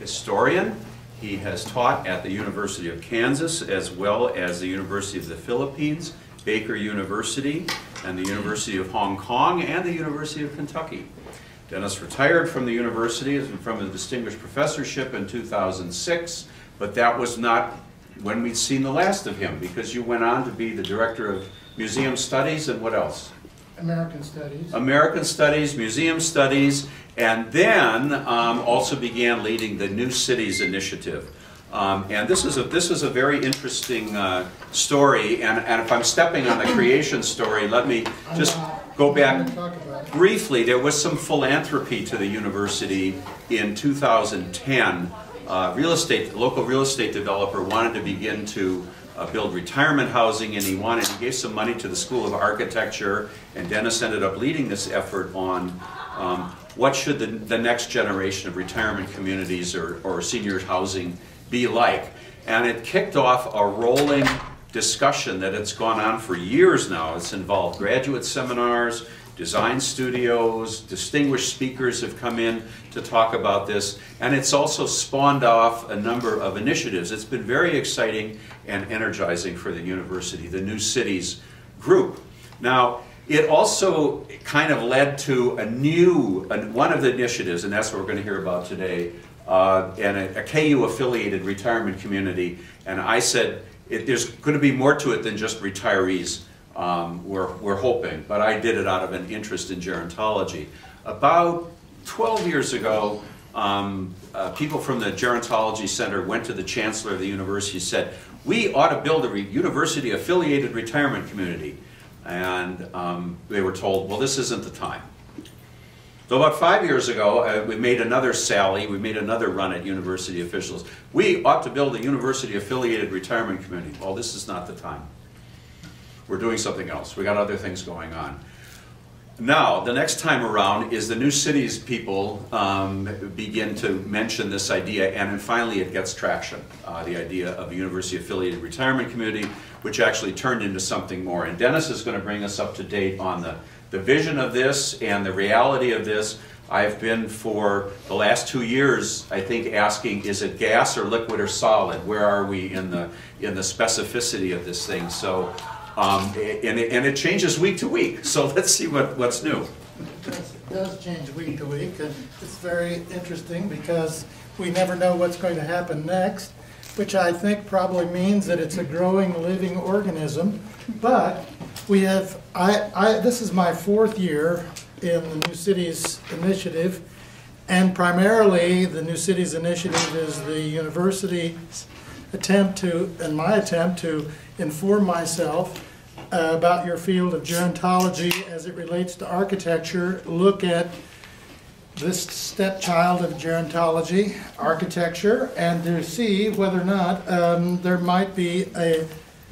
historian. He has taught at the University of Kansas as well as the University of the Philippines, Baker University, and the University of Hong Kong, and the University of Kentucky. Dennis retired from the university from a distinguished professorship in 2006, but that was not when we'd seen the last of him because you went on to be the director of museum studies and what else? American Studies. American Studies, Museum Studies, and then um, also began leading the New Cities Initiative. Um, and this is a this is a very interesting uh, story. And, and if I'm stepping on the creation story, let me just go back briefly. There was some philanthropy to the university in 2010. Uh, real estate, local real estate developer wanted to begin to uh, build retirement housing, and he wanted he gave some money to the School of Architecture, and Dennis ended up leading this effort on um, what should the, the next generation of retirement communities or, or senior housing be like. And it kicked off a rolling discussion that it's gone on for years now. It's involved graduate seminars, design studios, distinguished speakers have come in to talk about this, and it's also spawned off a number of initiatives. It's been very exciting and energizing for the university, the New Cities group. Now, it also kind of led to a new, one of the initiatives, and that's what we're going to hear about today, uh, and a, a KU affiliated retirement community. And I said, it, there's going to be more to it than just retirees. Um, we're, we're hoping, but I did it out of an interest in gerontology. About 12 years ago, um, uh, people from the Gerontology Center went to the chancellor of the university and said, we ought to build a university affiliated retirement community. And um, they were told, well, this isn't the time. So about five years ago, uh, we made another sally, we made another run at university officials. We ought to build a university-affiliated retirement community. Well, this is not the time. We're doing something else. We got other things going on. Now, the next time around is the new cities people um, begin to mention this idea, and then finally it gets traction. Uh, the idea of a university-affiliated retirement community, which actually turned into something more. And Dennis is going to bring us up to date on the the vision of this and the reality of this, I've been for the last two years, I think, asking, is it gas or liquid or solid? Where are we in the, in the specificity of this thing? So, um, and, it, and it changes week to week. So let's see what, what's new. It does, change week to week, and it's very interesting because we never know what's going to happen next, which I think probably means that it's a growing living organism. But we have, I, I, this is my fourth year in the New Cities Initiative, and primarily the New Cities Initiative is the university's attempt to, and my attempt to inform myself uh, about your field of gerontology as it relates to architecture, look at this stepchild of gerontology, architecture, and to see whether or not um, there might be a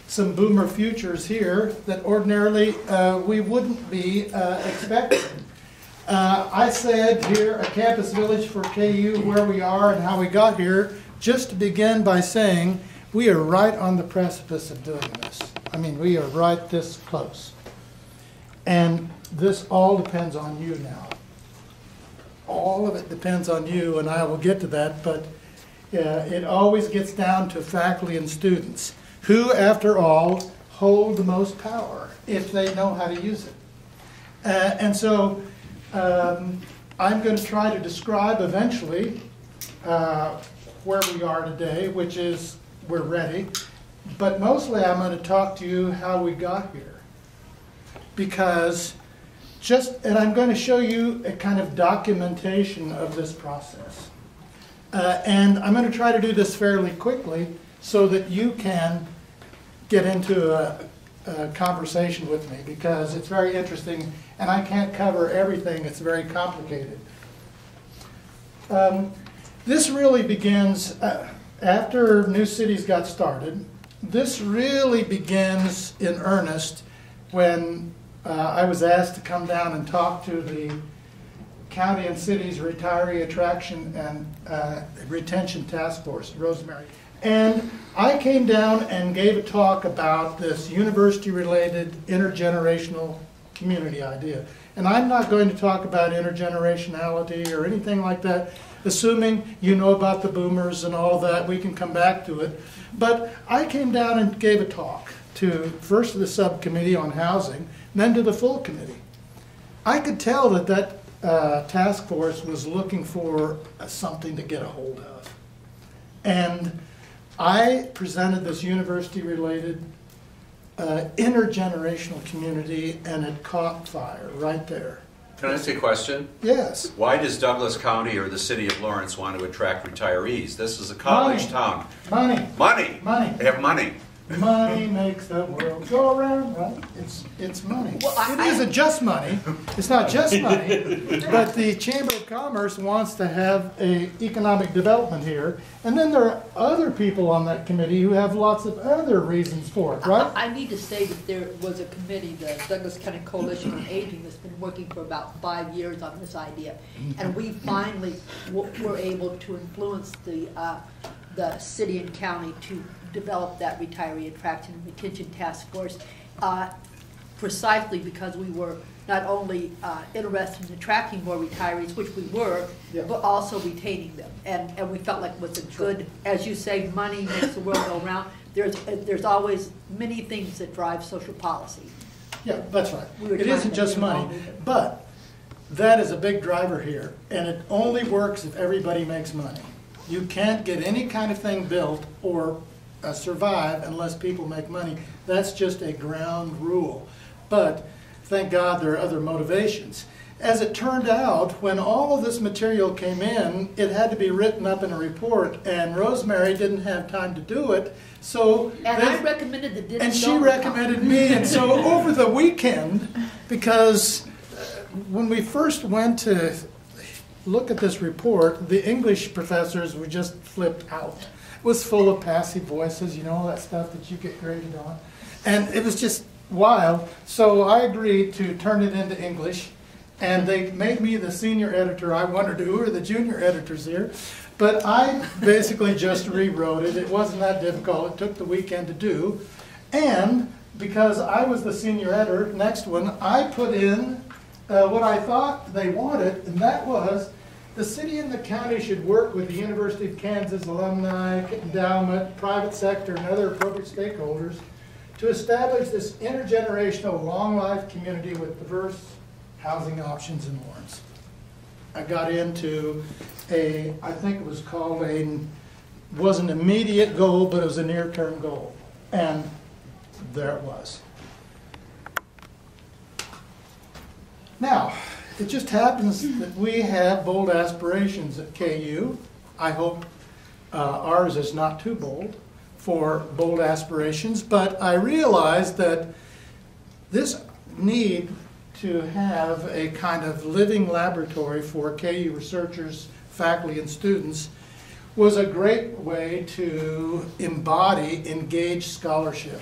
some boomer futures here that ordinarily uh, we wouldn't be uh, expecting. Uh, I said here a campus village for KU where we are and how we got here, just to begin by saying we are right on the precipice of doing this. I mean, we are right this close. And this all depends on you now. All of it depends on you, and I will get to that, but uh, it always gets down to faculty and students who, after all, hold the most power if they know how to use it. Uh, and so um, I'm going to try to describe eventually uh, where we are today, which is we're ready. But mostly I'm going to talk to you how we got here. Because just, and I'm going to show you a kind of documentation of this process. Uh, and I'm going to try to do this fairly quickly so that you can get into a, a, conversation with me because it's very interesting and I can't cover everything. It's very complicated. Um, this really begins uh, after New Cities got started. This really begins in earnest when uh, I was asked to come down and talk to the County and Cities Retiree Attraction and uh, Retention Task Force, Rosemary. And I came down and gave a talk about this university-related intergenerational community idea. And I'm not going to talk about intergenerationality or anything like that, assuming you know about the boomers and all that, we can come back to it. But I came down and gave a talk to first the subcommittee on housing, then to the full committee. I could tell that that uh, task force was looking for uh, something to get a hold of. And I presented this university-related uh, intergenerational community, and it caught fire right there. Can I ask you a question? Yes. Why does Douglas County or the city of Lawrence want to attract retirees? This is a college Money. town. Money. Money. Money. They have money. Money makes the world go around, right? It's, it's money. Well, I- It isn't just money, it's not just money, but the Chamber of Commerce wants to have a economic development here. And then there are other people on that committee who have lots of other reasons for it, right? I I need to say that there was a committee, the Douglas County Coalition on Aging, that's been working for about five years on this idea. And we finally were able to influence the, uh, the city and county to develop that retiree attraction and retention task force. uh, Precisely because we were not only uh, interested in attracting more retirees, which we were, Yeah. but also retaining them. And, and we felt like it was a good, as you say, money makes the world go round. There's, there's always many things that drive social policy. Yeah, that's right. We It isn't just money, involved with it. but that is a big driver here, and it only works if everybody makes money. You can't get any kind of thing built or uh, survive unless people make money. That's just a ground rule. But thank God there are other motivations. As it turned out, when all of this material came in, it had to be written up in a report, and Rosemary didn't have time to do it, so. And I recommended the Dennis and she recommended me, and so over the weekend, because uh, when we first went to look at this report, the English professors were just flipped out. Was full of passive voices, you know, all that stuff that you get graded on. And it was just wild. So I agreed to turn it into English, and they made me the senior editor. I wondered who are the junior editors here. But I basically just rewrote it. It wasn't that difficult. It took the weekend to do. And because I was the senior editor, next one, I put in uh, what I thought they wanted, and that was the city and the county should work with the University of Kansas alumni, endowment, private sector, and other appropriate stakeholders to establish this intergenerational long life community with diverse housing options in Lawrence. I got into a, I think it was called a, wasn't an immediate goal, but it was a near-term goal. And there it was. Now, it just happens that we have bold aspirations at KU. I hope uh, ours is not too bold for bold aspirations, but I realize that this need to have a kind of living laboratory for KU researchers, faculty, and students was a great way to embody engaged scholarship,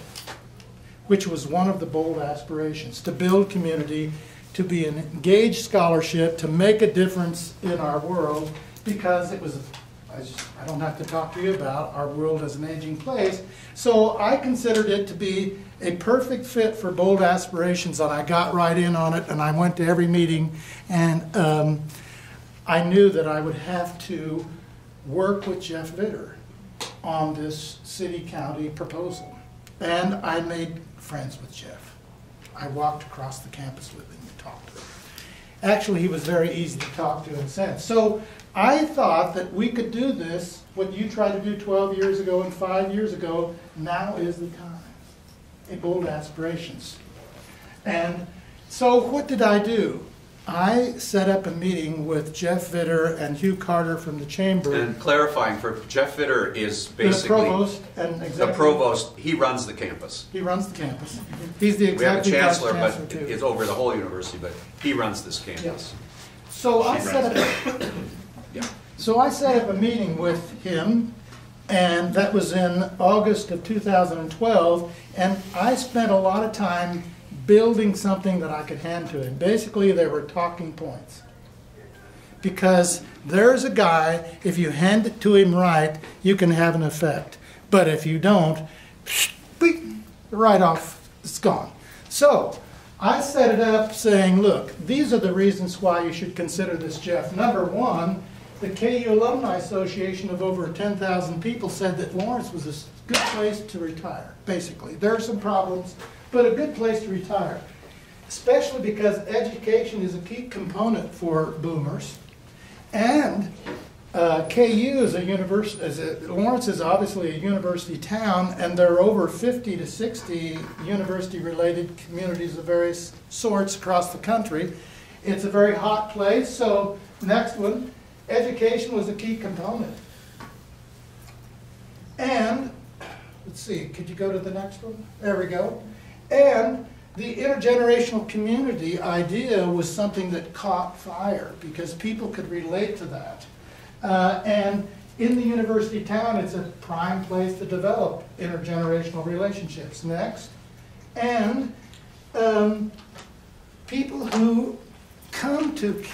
which was one of the bold aspirations, to build community, to be an engaged scholarship, to make a difference in our world, because it was, I just- I don't have to talk to you about, our world as an aging place. So I considered it to be a perfect fit for bold aspirations, and I got right in on it, and I went to every meeting, and um, I knew that I would have to work with Jeff Vitter on this city-county proposal. And I made friends with Jeff. I walked across the campus with him and talked to him. Actually, he was very easy to talk to and sense. So I thought that we could do this, what you tried to do 12 years ago and five years ago, now is the time. A bold aspirations. And so what did I do? I set up a meeting with Jeff Vitter and Hugh Carter from the chamber. And clarifying for Jeff Vitter is basically The provost and the provost. He runs the campus. He runs the campus. He's the We have a chancellor, chancellor but too. it's over the whole university. But he runs this campus. Yes. So I set up, Yeah. so I set up a meeting with him, and that was in August of 2012, and I spent a lot of time building something that I could hand to him. Basically, they were talking points. Because there's a guy, if you hand it to him right, you can have an effect. But if you don't, right off, it's gone. So, I set it up saying, look, these are the reasons why you should consider this, Jeff. Number one, the KU Alumni Association of over 10,000 people said that Lawrence was a good place to retire, basically. There are some problems, but a good place to retire, especially because education is a key component for boomers. And uh, KU is a university, is a, Lawrence is obviously a university town, and there are over 50 to 60 university-related communities of various sorts across the country. It's a very hot place, so next one, education was a key component. And, let's see, could you go to the next one? There we go. And the intergenerational community idea was something that caught fire because people could relate to that. Uh, and in the university town, it's a prime place to develop intergenerational relationships. Next. And um, people who come to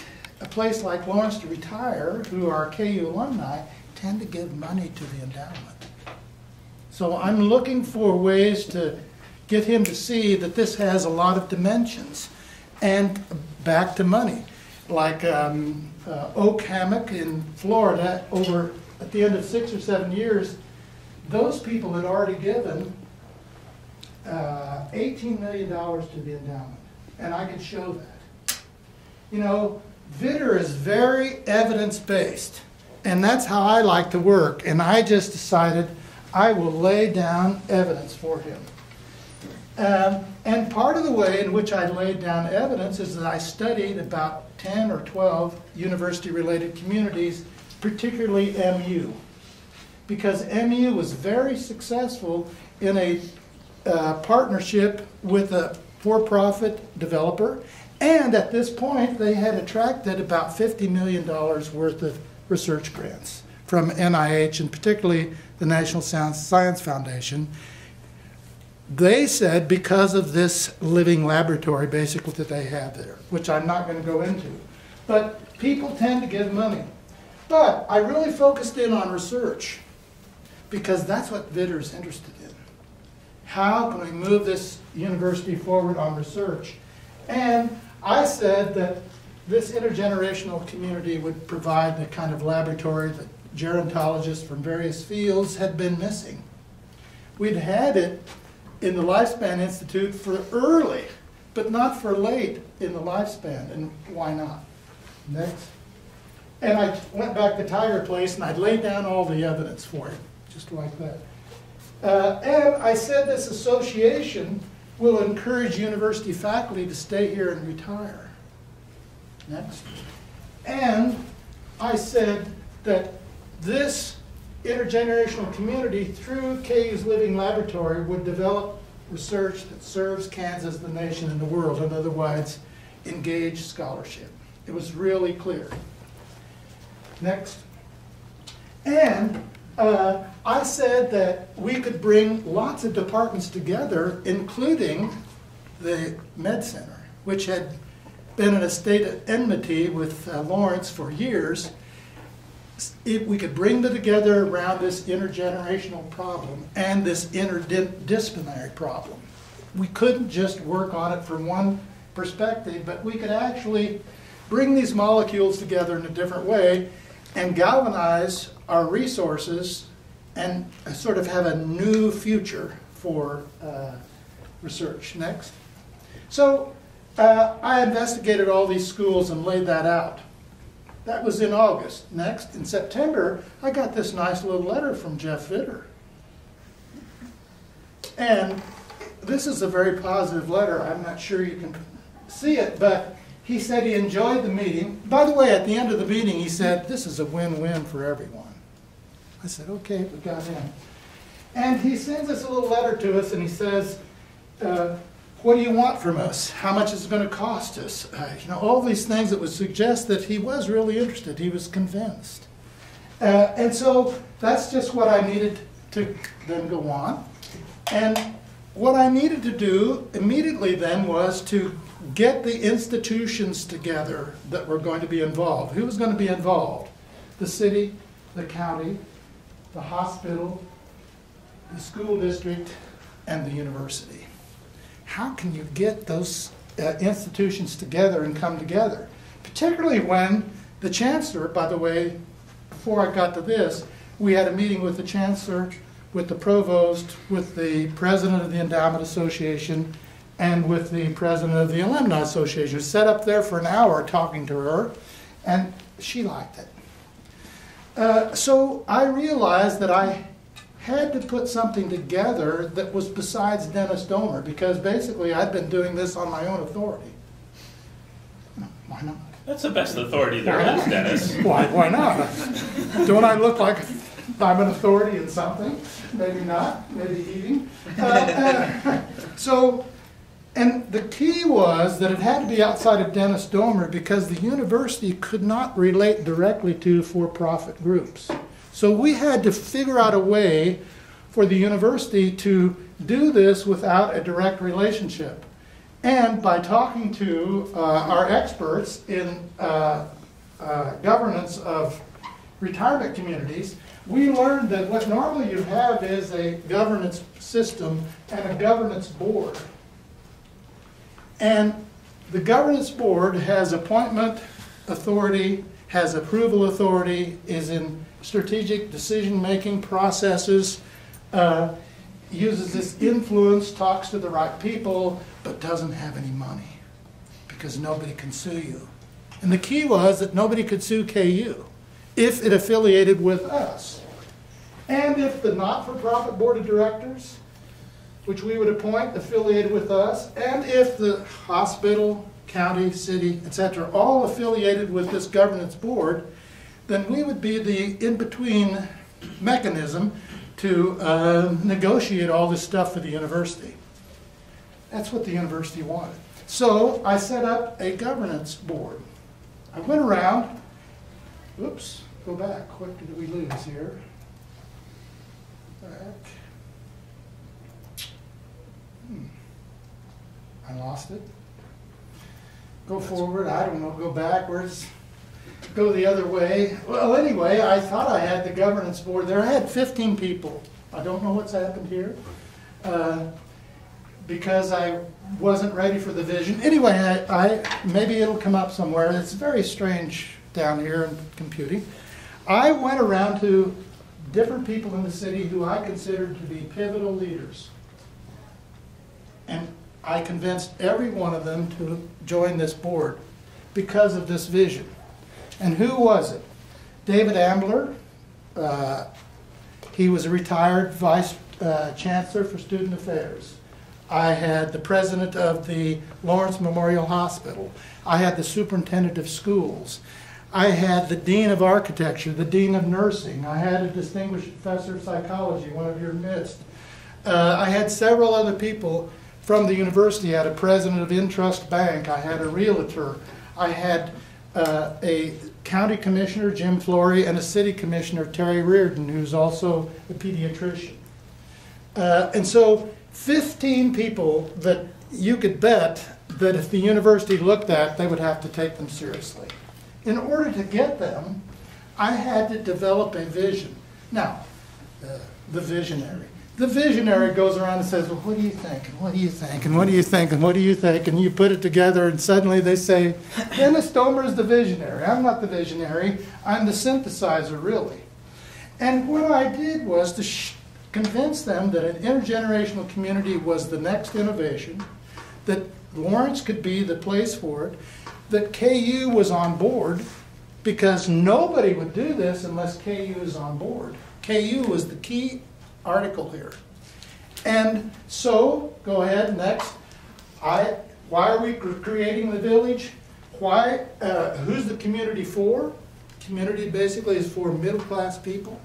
a place like Lawrence to retire, who are KU alumni, tend to give money to the endowment. So I'm looking for ways to get him to see that this has a lot of dimensions. And back to money, like um, uh, Oak Hammock in Florida, over at the end of six or seven years, those people had already given uh, $18 million to the endowment. And I could show that. You know, Vitter is very evidence-based, and that's how I like to work. And I just decided I will lay down evidence for him. Um, and part of the way in which I laid down evidence is that I studied about 10 or 12 university-related communities, particularly MU. Because MU was very successful in a uh, partnership with a for-profit developer, and at this point, they had attracted about $50 million worth of research grants from NIH and particularly the National Science Foundation. They said because of this living laboratory basically that they have there, which I'm not going to go into. But people tend to give money. But I really focused in on research because that's what Vitter is interested in. How can we move this university forward on research? And I said that this intergenerational community would provide the kind of laboratory that gerontologists from various fields had been missing. We'd had it in the Lifespan Institute for early, but not for late in the lifespan, and why not? Next. And I went back to Tiger Place and I laid down all the evidence for it, just like that. Uh, and I said this association will encourage university faculty to stay here and retire. Next. And I said that this intergenerational community through KU's Living Laboratory would develop research that serves Kansas, the nation, and the world, and otherwise engage scholarship. It was really clear. Next. And uh, I said that we could bring lots of departments together, including the Med Center, which had been in a state of enmity with uh, Lawrence for years. If we could bring them together around this intergenerational problem and this interdisciplinary problem. We couldn't just work on it from one perspective, but we could actually bring these molecules together in a different way and galvanize our resources and sort of have a new future for uh, research. Next. So uh, I investigated all these schools and laid that out. That was in August. Next, in September, I got this nice little letter from Jeff Vitter. And this is a very positive letter. I'm not sure you can see it, but he said he enjoyed the meeting. By the way, at the end of the meeting, he said, This is a win win for everyone. I said, Okay, we got him. And he sends us a little letter to us and he says, uh, What do you want from us? How much is it going to cost us? Uh, you know, all these things that would suggest that he was really interested. He was convinced. Uh, and so that's just what I needed to then go on. And what I needed to do immediately then was to get the institutions together that were going to be involved. Who was going to be involved? The city, the county, the hospital, the school district, and the university. How can you get those uh, institutions together and come together. Particularly when the chancellor, by the way, before I got to this, we had a meeting with the chancellor, with the provost, with the president of the Endowment Association, and with the president of the Alumni Association. We Sat up there for an hour talking to her, and she liked it. Uh, so I realized that I had to put something together that was besides Dennis Domer because basically I'd been doing this on my own authority. Why not? That's the best authority there is, Dennis. Why, why not? Don't I look like I'm an authority in something? Maybe not, maybe eating. Uh, uh, so, and the key was that it had to be outside of Dennis Domer because the university could not relate directly to for profit groups. So we had to figure out a way for the university to do this without a direct relationship. And by talking to uh, our experts in uh, uh, governance of retirement communities, we learned that what normally you have is a governance system and a governance board. And the governance board has appointment authority, has approval authority, is in strategic decision-making processes, uh, uses this influence, talks to the right people, but doesn't have any money because nobody can sue you. And the key was that nobody could sue KU if it affiliated with us. And if the not-for-profit board of directors, which we would appoint, affiliated with us, and if the hospital, county, city, etc., all affiliated with this governance board, then we would be the in-between mechanism to uh, negotiate all this stuff for the university. That's what the university wanted. So I set up a governance board. I went around, oops, go back. What did we lose here? Back. Hmm. I lost it. Go forward, I don't know, go backwards, go the other way. Well, anyway, I thought I had the governance board there. I had 15 people. I don't know what's happened here. Uh, because I wasn't ready for the vision. Anyway, I, I, maybe it'll come up somewhere. It's very strange down here in computing. I went around to different people in the city who I considered to be pivotal leaders. And I convinced every one of them to join this board because of this vision. And who was it? David Ambler. Uh, he was a retired vice uh, chancellor for student affairs. I had the president of the Lawrence Memorial Hospital. I had the superintendent of schools. I had the dean of architecture, the dean of nursing. I had a distinguished professor of psychology, one of your midst. Uh, I had several other people from the university. I had a president of Intrust Bank. I had a realtor. I had uh, a county commissioner, Jim Flory, and a city commissioner, Terry Riordan, who's also a pediatrician. Uh, and so 15 people that you could bet that if the university looked at, they would have to take them seriously. In order to get them, I had to develop a vision. Now, uh, the visionary. The visionary goes around and says, well, what do you think? And what do you think? And what do you think? And what do you think? And you put it together and suddenly they say, Dennis Domer is the visionary. I'm not the visionary. I'm the synthesizer, really. And what I did was to convince them that an intergenerational community was the next innovation, that Lawrence could be the place for it, that KU was on board, because nobody would do this unless KU is on board. KU was the key article here. And so, go ahead, next. I, why are we creating the village? Why, uh, who's the community for? Community basically is for middle class people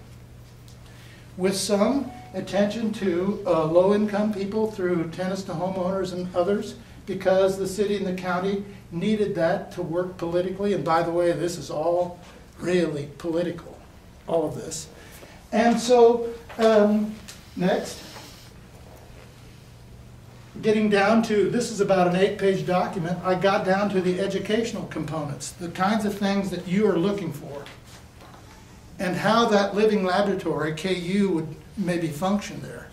with some attention to uh, low-income people through tenants to homeowners and others because the city and the county needed that to work politically. And by the way, this is all really political, all of this. And so, um, next, getting down to, this is about an eight-page document, I got down to the educational components, the kinds of things that you are looking for and how that living laboratory, KU, would maybe function there.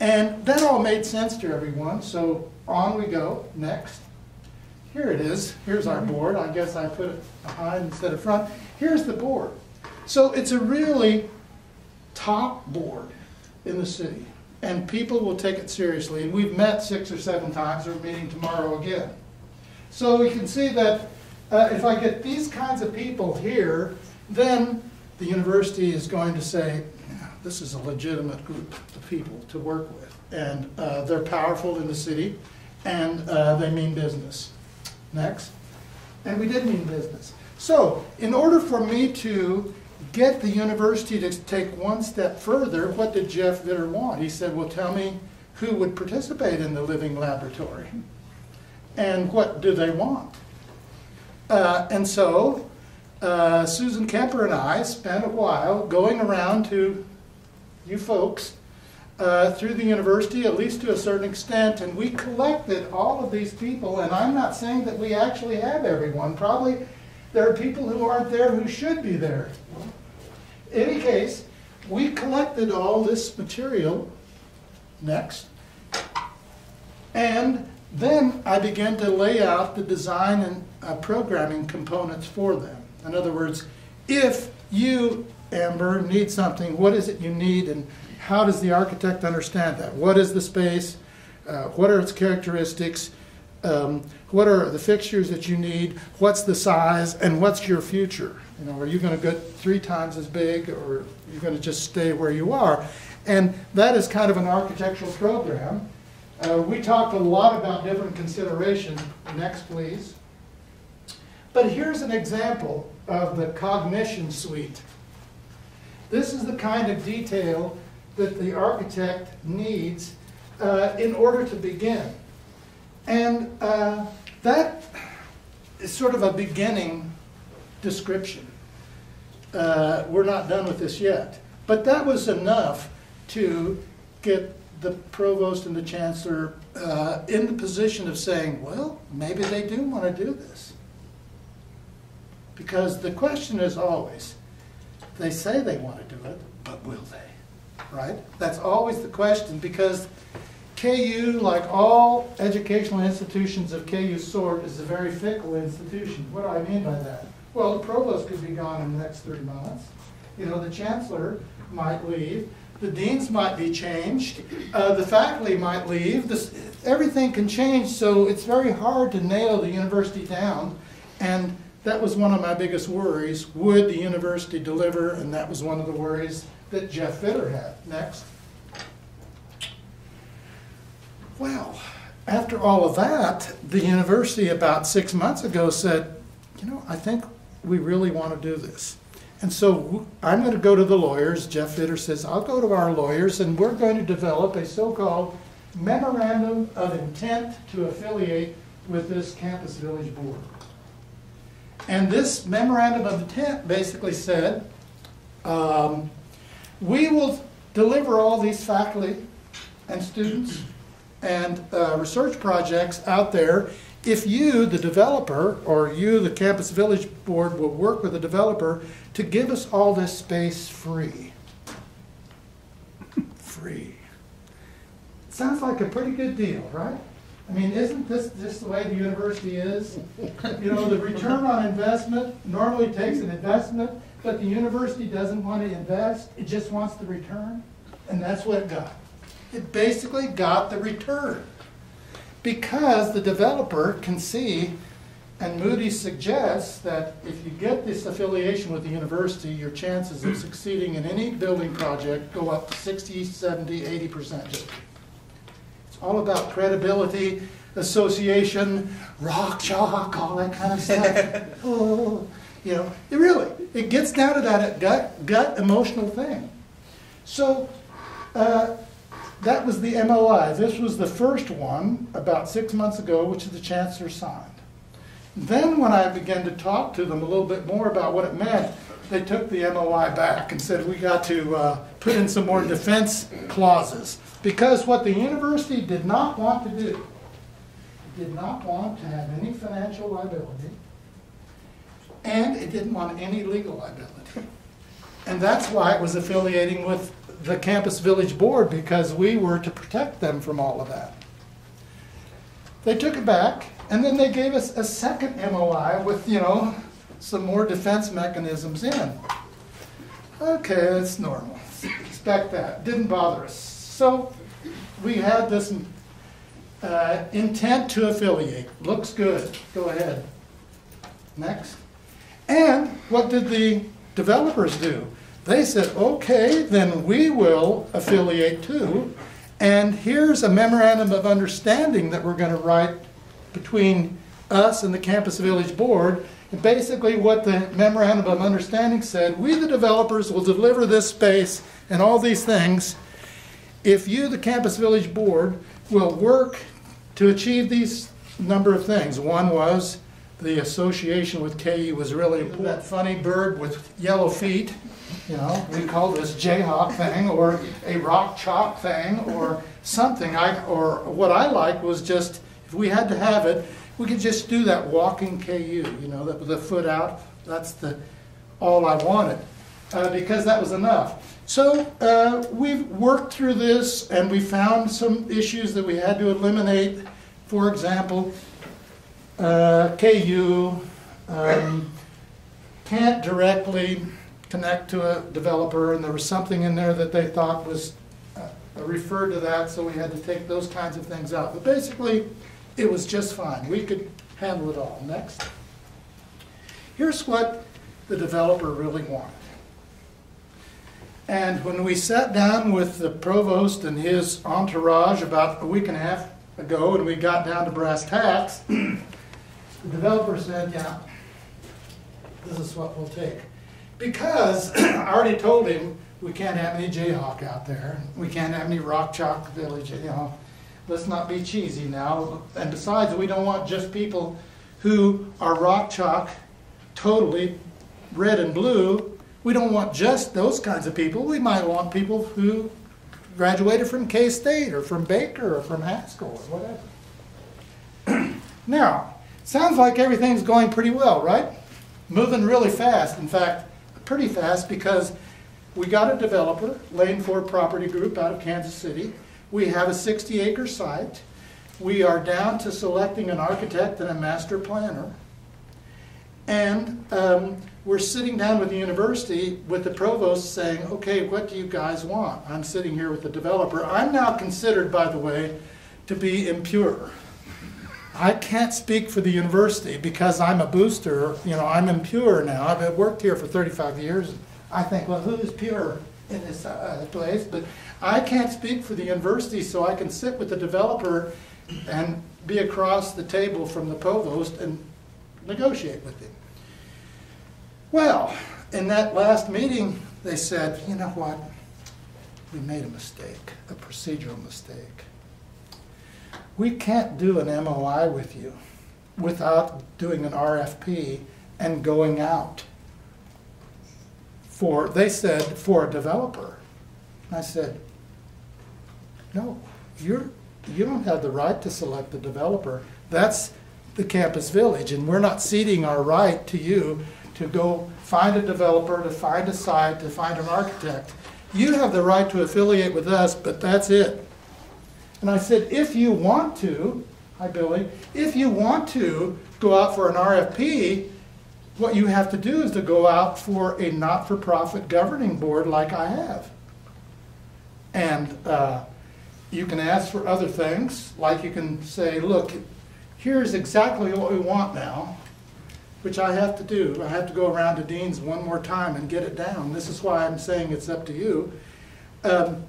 And that all made sense to everyone, so on we go. Next. here it is. Here's our board. I guess I put it behind instead of front. Here's the board. So it's a really top board in the city, and people will take it seriously. And we've met six or seven times. We're meeting tomorrow again. So we can see that uh, if I get these kinds of people here, then the university is going to say, this is a legitimate group of people to work with. And uh, they're powerful in the city, and uh, they mean business. Next. And we did mean business. So, in order for me to get the university to take one step further, what did Jeff Vitter want? He said, well, tell me who would participate in the living laboratory and what do they want? Uh, and so uh, Susan Kemper and I spent a while going around to you folks uh, through the university, at least to a certain extent, and we collected all of these people. And I'm not saying that we actually have everyone. Probably there are people who aren't there who should be there. Any case, we collected all this material. Next. And then I began to lay out the design and uh, programming components for them. In other words, if you, Amber, need something, what is it you need and how does the architect understand that? What is the space? Uh, what are its characteristics? Um, what are the fixtures that you need? What's the size? And what's your future? You know, are you going to get three times as big or are you going to just stay where you are? And that is kind of an architectural program. Uh, we talked a lot about different considerations. Next, please. But here's an example of the cognition suite. This is the kind of detail that the architect needs uh, in order to begin. And uh, that is sort of a beginning description. Uh, we're not done with this yet. But that was enough to get the provost and the chancellor uh, in the position of saying, well, maybe they do want to do this. Because the question is always, they say they want to do it, but will they? Right? That's always the question because KU, like all educational institutions of KU sort, is a very fickle institution. What do I mean by that? Well, the provost could be gone in the next three months. You know, the chancellor might leave. The deans might be changed. Uh, the faculty might leave. This, everything can change, so it's very hard to nail the university down. And that was one of my biggest worries. Would the university deliver? And that was one of the worries that Jeff Vitter had. Next. Well, after all of that, the university about six months ago said, you know, I think we really want to do this. And so I'm going to go to the lawyers. Jeff Vitter says, I'll go to our lawyers and we're going to develop a so-called memorandum of intent to affiliate with this campus village board. And this memorandum of intent basically said, um, we will deliver all these faculty and students and uh, research projects out there if you, the developer, or you, the campus village board, will work with the developer to give us all this space free. free. Sounds like a pretty good deal, right? I mean, isn't this just the way the university is? You know, the return on investment normally takes an investment, but the university doesn't want to invest, it just wants the return. And that's what it got. It basically got the return. Because the developer can see, and Moody suggests that if you get this affiliation with the university, your chances of succeeding in any building project go up to 60, 70, 80%. It's all about credibility, association, rock, chalk, all that kind of stuff. oh, you know, it really, it gets down to that gut, gut emotional thing. So, uh, that was the MOI. This was the first one about six months ago, which the chancellor signed. Then, when I began to talk to them a little bit more about what it meant, they took the MOI back and said we got to uh, put in some more defense clauses. Because what the university did not want to do, did not want to have any financial liability, and it didn't want any legal liability. And that's why it was affiliating with the campus village board because we were to protect them from all of that. They took it back And then they gave us a second MOI with, you know, some more defense mechanisms in. Okay, that's normal. Expect that. Didn't bother us. So we had this uh, intent to affiliate. Looks good. Go ahead. Next. And what did the developers do? They said, okay, then we will affiliate too. And here's a memorandum of understanding that we're going to write between us and the Campus Village Board. And basically, what the memorandum of understanding said we, the developers, will deliver this space and all these things if you, the Campus Village Board, will work to achieve these number of things. One was the association with KU was really important. That funny bird with yellow feet, you know, we call this Jayhawk thing, or a rock chalk thing, or something. I, or what I like was just, if we had to have it, we could just do that walking KU, you know, the, the foot out. That's the all I wanted, uh, because that was enough. So uh, we've worked through this, and we found some issues that we had to eliminate. For example, uh, KU um, can't directly connect to a developer, and there was something in there that they thought was uh, referred to that, so we had to take those kinds of things out. But basically, it was just fine. We could handle it all. Next. Here's what the developer really wanted. And when we sat down with the provost and his entourage about a week and a half ago, and we got down to brass tacks, the developer said, yeah, this is what we'll take. Because I already told him we can't have any Jayhawk out there. We can't have any Rock Chalk Village, you know. Let's not be cheesy now. And besides, we don't want just people who are Rock Chalk totally red and blue. We don't want just those kinds of people. We might want people who graduated from K-State or from Baker or from Haskell or whatever. now, sounds like everything's going pretty well, right? Moving really fast. In fact, pretty fast because we got a developer, Lane Ford Property Group out of Kansas City. We have a 60 acre site. We are down to selecting an architect and a master planner. And um, we're sitting down with the university with the provost saying, okay, what do you guys want? I'm sitting here with the developer. I'm now considered, by the way, to be impure. I can't speak for the university because I'm a booster. You know, I'm impure now. I've worked here for 35 years. I think, well, who's pure in this uh, place? But I can't speak for the university, so I can sit with the developer and be across the table from the provost and negotiate with him. Well, in that last meeting, they said, you know what? We made a mistake, a procedural mistake. We can't do an MOI with you without doing an RFP and going out for, they said, for a developer. I said, no, you're, you don't have the right to select the developer. That's the campus village, and we're not ceding our right to you to go find a developer, to find a site, to find an architect. You have the right to affiliate with us, but that's it. And I said, if you want to, hi Billy, if you want to go out for an RFP, what you have to do is to go out for a not-for-profit governing board like I have. And uh, you can ask for other things, like you can say, look, here's exactly what we want now, which I have to do. I have to go around to Dean's one more time and get it down. This is why I'm saying it's up to you. Um,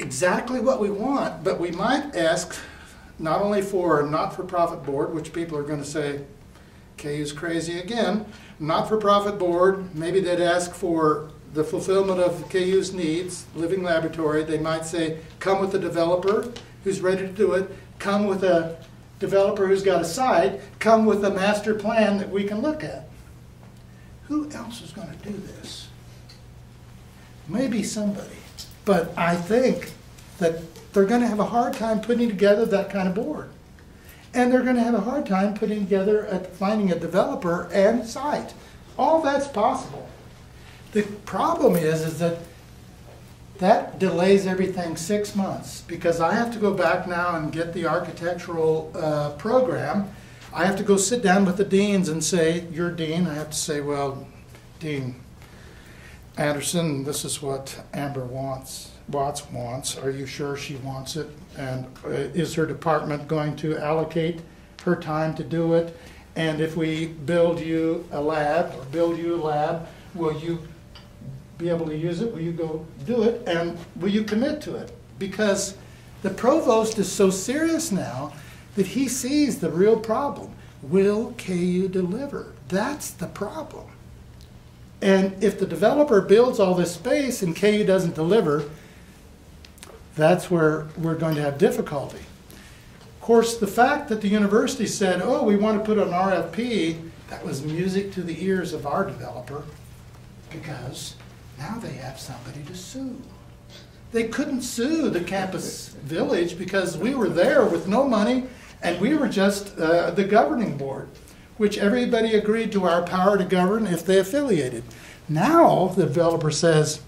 exactly what we want, but we might ask not only for a not-for-profit board, which people are going to say, KU's crazy again, not-for-profit board, maybe they'd ask for the fulfillment of KU's needs, living laboratory, they might say, come with a developer who's ready to do it, come with a developer who's got a site, come with a master plan that we can look at. Who else is going to do this? Maybe somebody. But I think that they're going to have a hard time putting together that kind of board. And they're going to have a hard time putting together, a, finding a developer and site. All that's possible. The problem is, is that That delays everything six months, because I have to go back now and get the architectural uh, program. I have to go sit down with the deans and say, you're dean, I have to say, well, Dean Anderson, this is what Amber wants, Watts wants. Are you sure she wants it? And uh, is her department going to allocate her time to do it? And if we build you a lab, or build you a lab, will you be able to use it? Will you go do it? And will you commit to it? Because the provost is so serious now that he sees the real problem. Will KU deliver? That's the problem. And if the developer builds all this space and KU doesn't deliver, that's where we're going to have difficulty. Of course, the fact that the university said, oh, we want to put an RFP, that was music to the ears of our developer because now they have somebody to sue. They couldn't sue the campus village because we were there with no money and we were just uh, the governing board, which everybody agreed to our power to govern if they affiliated. Now the developer says,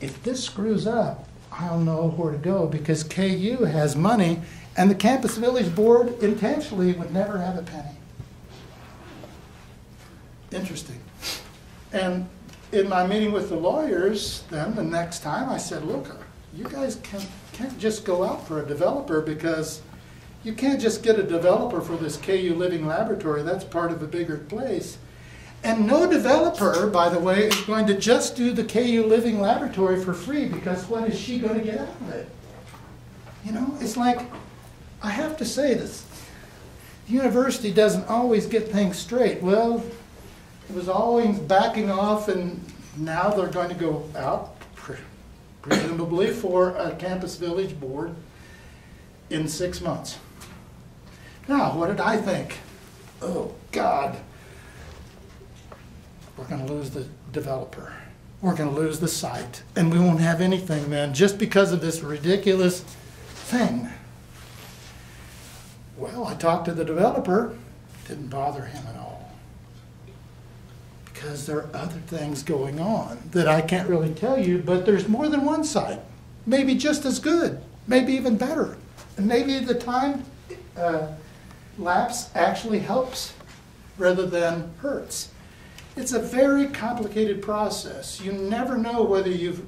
if this screws up, I'll know where to go because KU has money and the campus village board intentionally would never have a penny. Interesting. And in my meeting with the lawyers, then the next time, I said, look, you guys can't, can't just go out for a developer because you can't just get a developer for this KU Living Laboratory. That's part of a bigger place. And no developer, by the way, is going to just do the KU Living Laboratory for free because what is she going to get out of it? You know, it's like, I have to say this. The university doesn't always get things straight. Well, it was always backing off, and now they're going to go out, presumably for a campus village board in six months. Now, what did I think? Oh, God. We're going to lose the developer. We're going to lose the site. And we won't have anything then just because of this ridiculous thing. Well, I talked to the developer. Didn't bother him at all because there are other things going on that I can't really tell you, but there's more than one side. Maybe just as good, maybe even better. And maybe the time uh, lapse actually helps rather than hurts. It's a very complicated process. You never know whether you've,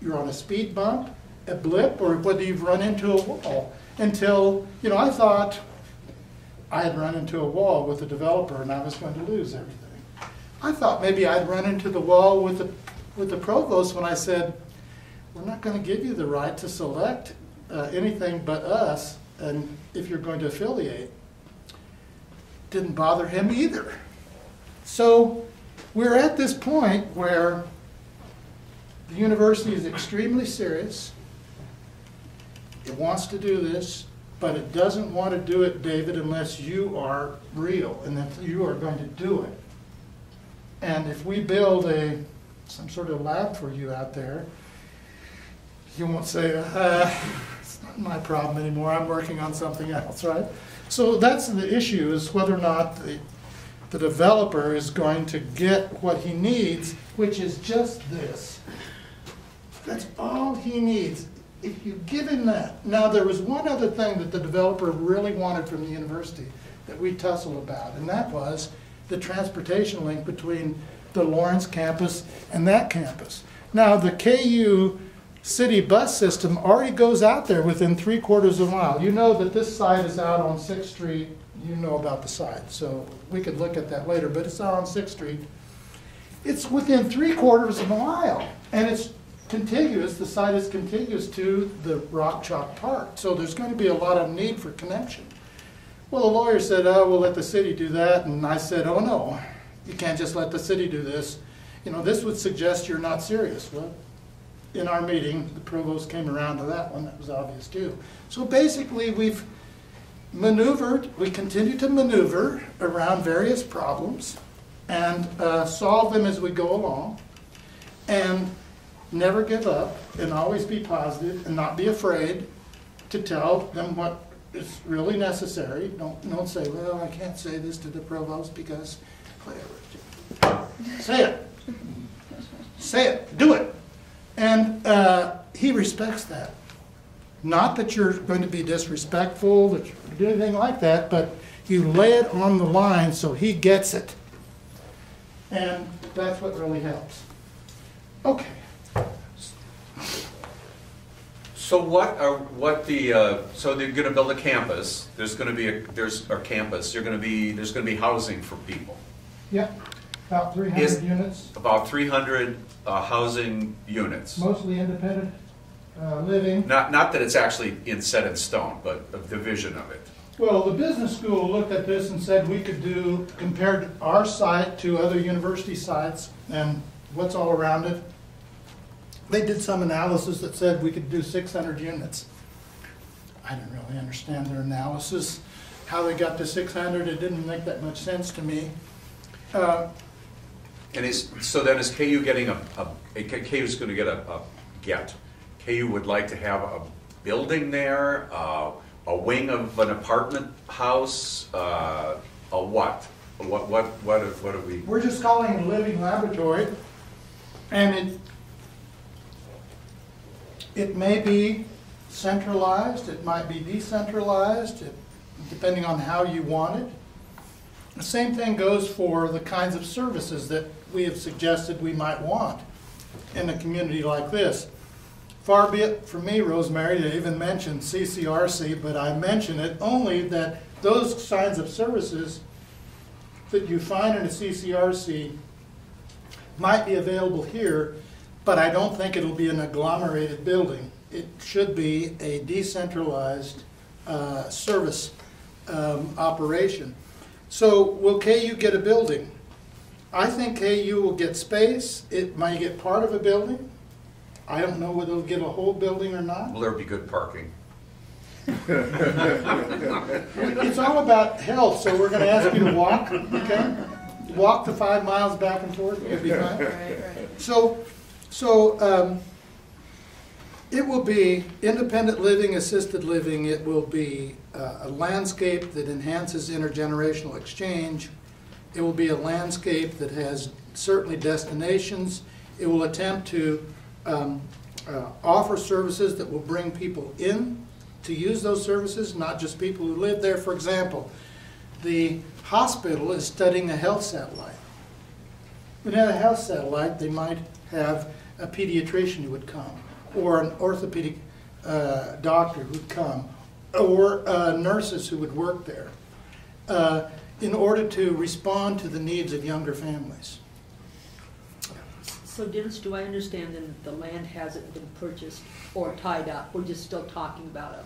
you're on a speed bump, a blip, or whether you've run into a wall until, you know, I thought I had run into a wall with a developer and I was going to lose everything. I thought maybe I'd run into the wall with the, with the provost when I said, we're not going to give you the right to select uh, anything but us, and if you're going to affiliate. Didn't bother him either. So we're at this point where the university is extremely serious. It wants to do this, but it doesn't want to do it, David, unless you are real and that you are going to do it. And if we build a, some sort of lab for you out there, you won't say, uh, it's not my problem anymore, I'm working on something else, right? So that's the issue, is whether or not the, the developer is going to get what he needs, which is just this. That's all he needs. If you give him that. Now, there was one other thing that the developer really wanted from the university that we tussled about, and that was the transportation link between the Lawrence campus and that campus. Now, the KU city bus system already goes out there within three quarters of a mile. You know that this side is out on Sixth Street. You know about the side, so we could look at that later, but it's out on Sixth Street. It's within three quarters of a mile, and it's contiguous, the site is contiguous to the Rock Chalk Park, so there's going to be a lot of need for connection. Well, the lawyer said, oh, we'll let the city do that, and I said, oh, no, you can't just let the city do this. You know, this would suggest you're not serious. Well, in our meeting, the provost came around to that one, that was obvious too. So basically, we've maneuvered, we continue to maneuver around various problems and uh, solve them as we go along, and never give up, and always be positive, and not be afraid to tell them what is really necessary. Don't, don't say, well, I can't say this to the provost because. Say it. Say it. Do it. And uh, he respects that. Not that you're going to be disrespectful, that you do anything like that, but you lay it on the line so he gets it. And that's what really helps. Okay. So what are, what the, uh, so they're gonna build a campus, there's gonna be a, there's, a campus, you're gonna be, there's gonna be housing for people. Yeah, about 300 Is- units, About three hundred, uh, housing units. mostly independent uh, living. Not, not that it's actually in set in stone, but the vision of it. Well, the business school looked at this and said we could do, compared our site to other university sites and what's all around it. They did some analysis that said we could do six hundred units. I didn't really understand their analysis, how they got to six hundred, it didn't make that much sense to me. Uh, And is, so then is KU getting a, a, a- KU's gonna get a, a, get, KU would like to have a building there, uh, a wing of an apartment house, uh, a what? What, what, what, are- what are we? We're just calling it a living laboratory, and it, it may be centralized, it might be decentralized, depending on how you want it. The same thing goes for the kinds of services that we have suggested we might want in a community like this. Far be it from me, Rosemary, to even mention CCRC, but I mention it only that those kinds of services that you find in a CCRC might be available here, but I don't think it'll be an agglomerated building. It should be a decentralized uh, service um, operation. So will KU get a building? I think KU will get space. It might get part of a building. I don't know whether it'll get a whole building or not. Will there be good parking? It's all about health, so we're gonna ask you to walk, okay? Walk the five miles back and forth, you'll be fine. Right, right. So, so, um, it will be independent living, assisted living, it will be uh, a landscape that enhances intergenerational exchange. It will be a landscape that has certainly destinations. It will attempt to, um, uh, offer services that will bring people in to use those services, not just people who live there. For example, the hospital is studying a health satellite. They have a health satellite, they might have a pediatrician who would come, or an orthopedic uh, doctor who'd come, or uh, nurses who would work there, uh, in order to respond to the needs of younger families. So Dennis, do I understand then that the land hasn't been purchased or tied up? We're just still talking about a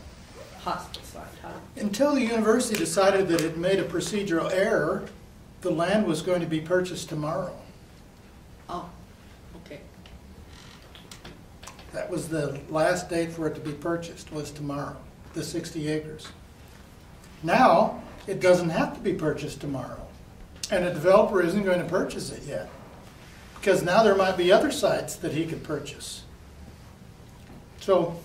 hospital site, huh? Until the university decided that it made a procedural error, the land was going to be purchased tomorrow. Oh, okay. That was the last date for it to be purchased, was tomorrow, the 60 acres. Now, it doesn't have to be purchased tomorrow, and a developer isn't going to purchase it yet, because now there might be other sites that he could purchase. So,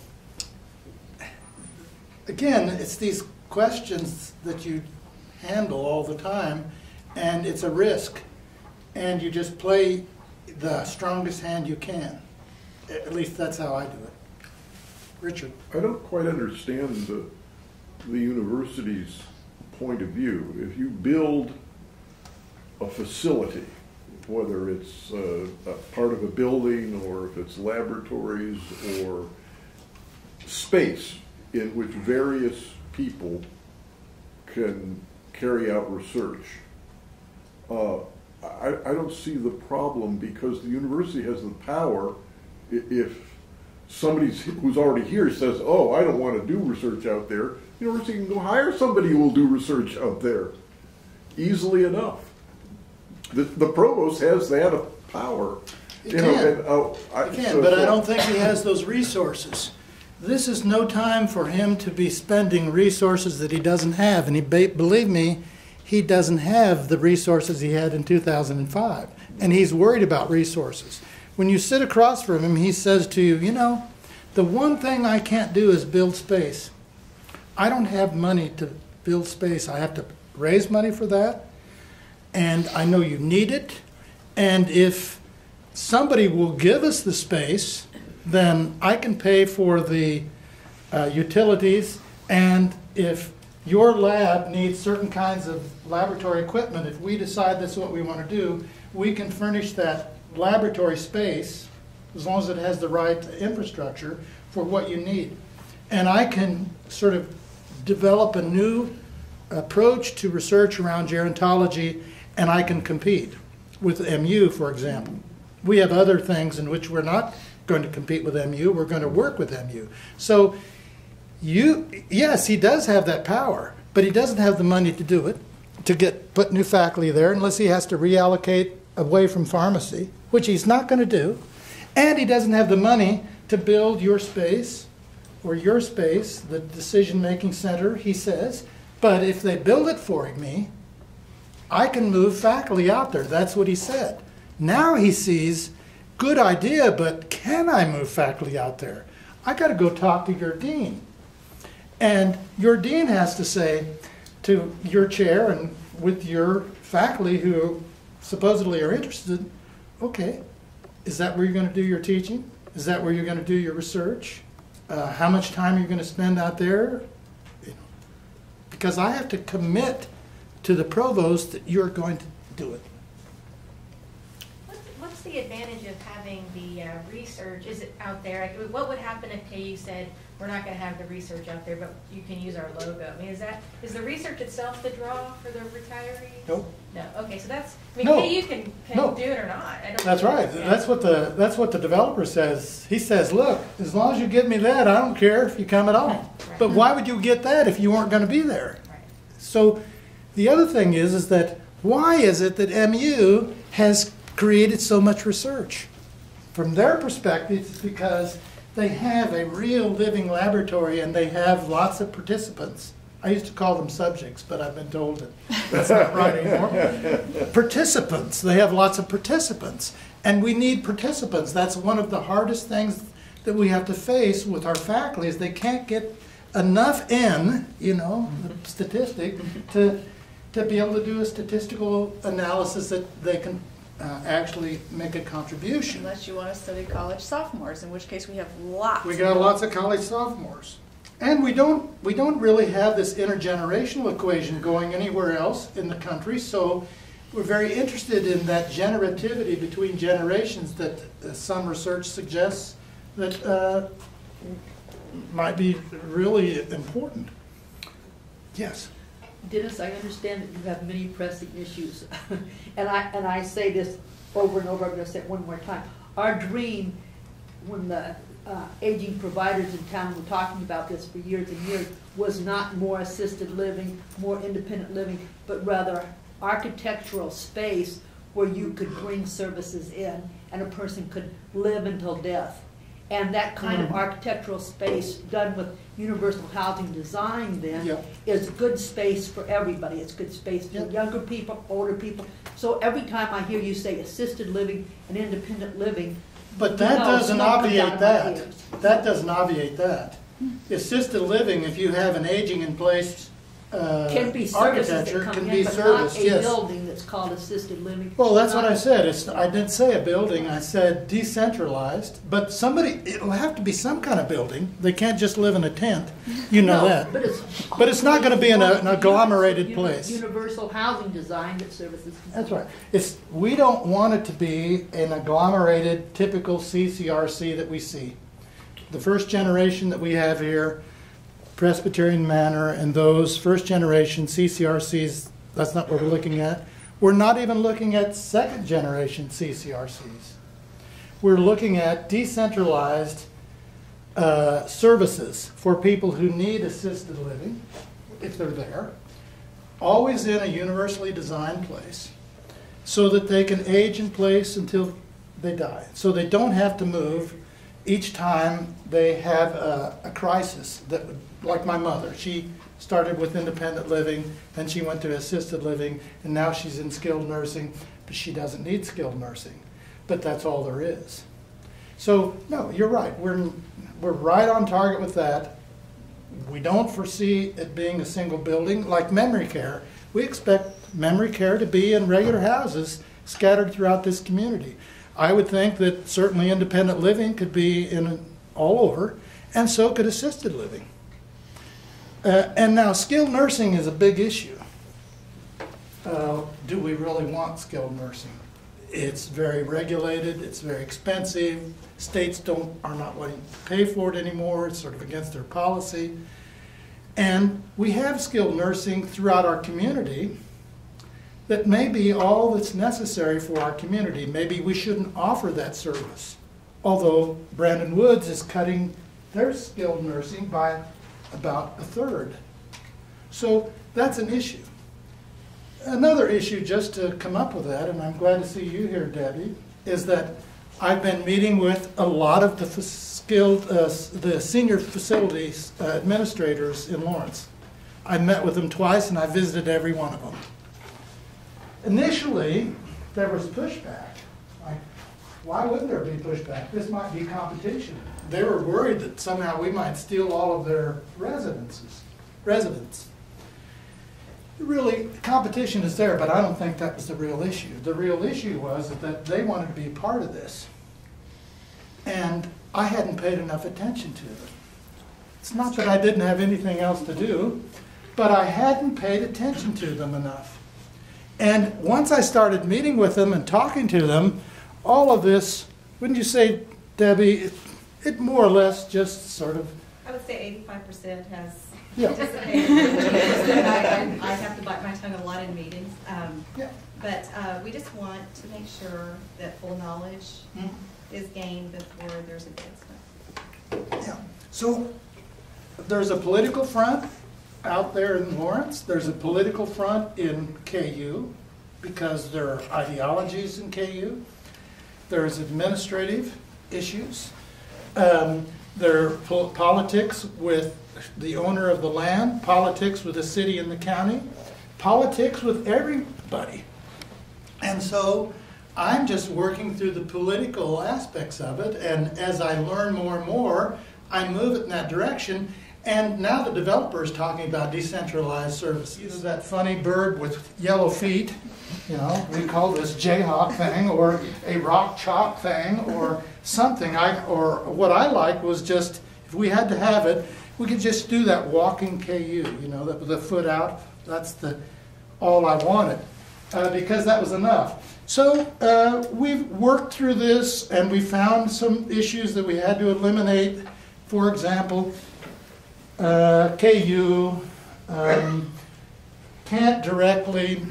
again, it's these questions that you handle all the time, and it's a risk, and you just play the strongest hand you can. At least that's how I do it. Richard? I don't quite understand the, the university's point of view. If you build a facility, whether it's uh, a part of a building or if it's laboratories or space in which various people can carry out research, uh, I, I don't see the problem because the university has the power, if somebody who's already here says, oh, I don't want to do research out there, the university can go hire somebody who will do research out there easily enough. The, the provost has that power. He You know, can. and, uh, I- I can, so- but I don't think he has those resources. This is no time for him to be spending resources that he doesn't have, and he, believe me, he doesn't have the resources he had in 2005, and he's worried about resources. When you sit across from him, he says to you, you know, the one thing I can't do is build space. I don't have money to build space. I have to raise money for that, and I know you need it. And if somebody will give us the space, then I can pay for the uh, utilities, and if your lab needs certain kinds of laboratory equipment, if we decide that's what we want to do, we can furnish that laboratory space, as long as it has the right infrastructure, for what you need. And I can sort of develop a new approach to research around gerontology, and I can compete with MU, for example. We have other things in which we're not going to compete with MU, we're going to work with MU. So you, yes, he does have that power, but he doesn't have the money to do it, to get, put new faculty there unless he has to reallocate away from pharmacy, which he's not going to do. And he doesn't have the money to build your space or your space, the decision-making center, he says. But if they build it for me, I can move faculty out there. That's what he said. Now he sees, good idea, but can I move faculty out there? I got to go talk to your dean. And your dean has to say to your chair and with your faculty who supposedly are interested, okay, is that where you're going to do your teaching? Is that where you're going to do your research? Uh, how much time you're you going to spend out there? You know, because I have to commit to the provost that you're going to do it. What's, what's the advantage of having the uh, research, is it out there? Like, What would happen if KU said, we're not gonna have the research out there, but you can use our logo? I mean, is that, is the research itself the draw for the retirees? Nope. No, okay, so that's, I mean, No. KU can, No. can do it or not. I don't- That's right. That's what the, that's what the developer says. He says, look, as long as you give me that, I don't care if you come at all. Right. But why would you get that if you weren't gonna be there? Right. So the other thing is, is that why is it that MU has created so much research? From their perspective, it's because they have a real living laboratory and they have lots of participants. I used to call them subjects, but I've been told that that's not right anymore. Participants, they have lots of participants. And we need participants. That's one of the hardest things that we have to face with our faculty is they can't get enough in, you know, the statistic, to, to be able to do a statistical analysis that they can uh, actually make a contribution. Unless you want to study college sophomores, in which case we have lots. We got lots of college sophomores. And we don't, we don't really have this intergenerational equation going anywhere else in the country, so we're very interested in that generativity between generations that uh, some research suggests that uh, might be really important. Yes. Dennis, I understand that you have many pressing issues, and I, and I say this over and over, I'm gonna say it one more time. Our dream, when the uh, aging providers in town were talking about this for years and years, was not more assisted living, more independent living, but rather architectural space where you could bring services in and a person could live until death. And that kind of mm. architectural space done with universal housing design then Yeah. is good space for everybody. It's good space for Yep. younger people, older people. So every time I hear you say assisted living and independent living, But that No, doesn't smoke comes out obviate that. That doesn't obviate that. Hmm. Assisted living, if you have an aging in place uh, can be services that architecture, come can in, be but not serviced, a yes. building that's called assisted living. Well, that's what I said. It's, I didn't say a building, I said decentralized, but somebody, it'll have to be some kind of building. They can't just live in a tent, you know No, that. But it's. But it's not gonna be in a- an agglomerated Uni- place. Universal housing design that services. That's right. It's, we don't want it to be an agglomerated, typical CCRC that we see. The first generation that we have here, Presbyterian Manor, and those first generation CCRCs, that's not what we're looking at. We're not even looking at second generation CCRCs. We're looking at decentralized uh, services for people who need assisted living, if they're there, always in a universally designed place, so that they can age in place until they die. So they don't have to move each time they have a, a crisis that would, like my mother, she started with independent living, then she went to assisted living, and now she's in skilled nursing, but she doesn't need skilled nursing. But that's all there is. So, no, you're right. We're, we're right on target with that. We don't foresee it being a single building like memory care. We expect memory care to be in regular houses scattered throughout this community. I would think that certainly independent living could be in all over, and so could assisted living. Uh, and now skilled nursing is a big issue. Uh, do we really want skilled nursing? It's very regulated, it's very expensive, states don't, are not willing to pay for it anymore, it's sort of against their policy. And we have skilled nursing throughout our community that may be all that's necessary for our community. Maybe we shouldn't offer that service. Although Brandon Woods is cutting their skilled nursing by about a third. So that's an issue. Another issue, just to come up with that, and I'm glad to see you here, Debbie, is that I've been meeting with a lot of the skilled, uh, the senior facilities uh, administrators in Lawrence. I met with them twice and I visited every one of them. Initially, there was pushback. Why wouldn't there be pushback? This might be competition. They were worried that somehow we might steal all of their residences, residents. Really, competition is there, but I don't think that was the real issue. The real issue was that they wanted to be part of this. And I hadn't paid enough attention to them. It's not that I didn't have anything else to do, but I hadn't paid attention to them enough. And once I started meeting with them and talking to them, all of this, wouldn't you say, Debbie, it, it more or less just sort of, I would say eighty-five percent has Yeah. participated. I I have to bite my tongue a lot in meetings. um, yeah. But uh, we just want to make sure that full knowledge Mhm. is gained before there's advancement. Yeah. So there's a political front out there in Lawrence. There's a political front in KU because there are ideologies in KU. There's administrative issues. Um, there are po- politics with the owner of the land, politics with the city and the county, politics with everybody. And so I'm just working through the political aspects of it, and as I learn more and more, I move it in that direction. And now the developer is talking about decentralized services. Either that funny bird with yellow feet, you know, we call this jayhawk thing, or a rock chalk thing, or something. I, or what I like was just, if we had to have it, we could just do that walking KU, you know, the, the foot out. That's the, all I wanted, uh, because that was enough. So uh, we've worked through this and we found some issues that we had to eliminate. For example, uh, KU um, can't directly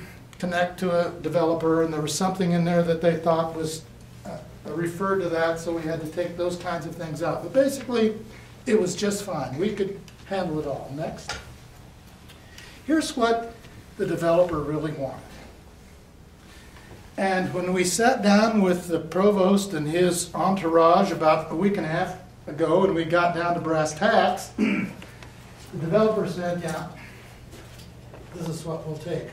connect to a developer, and there was something in there that they thought was uh, referred to that, so we had to take those kinds of things out. But basically, it was just fine. We could handle it all. Next. Here's what the developer really wanted. And when we sat down with the provost and his entourage about a week and a half ago, and we got down to brass tacks, the developer said, yeah, this is what we'll take.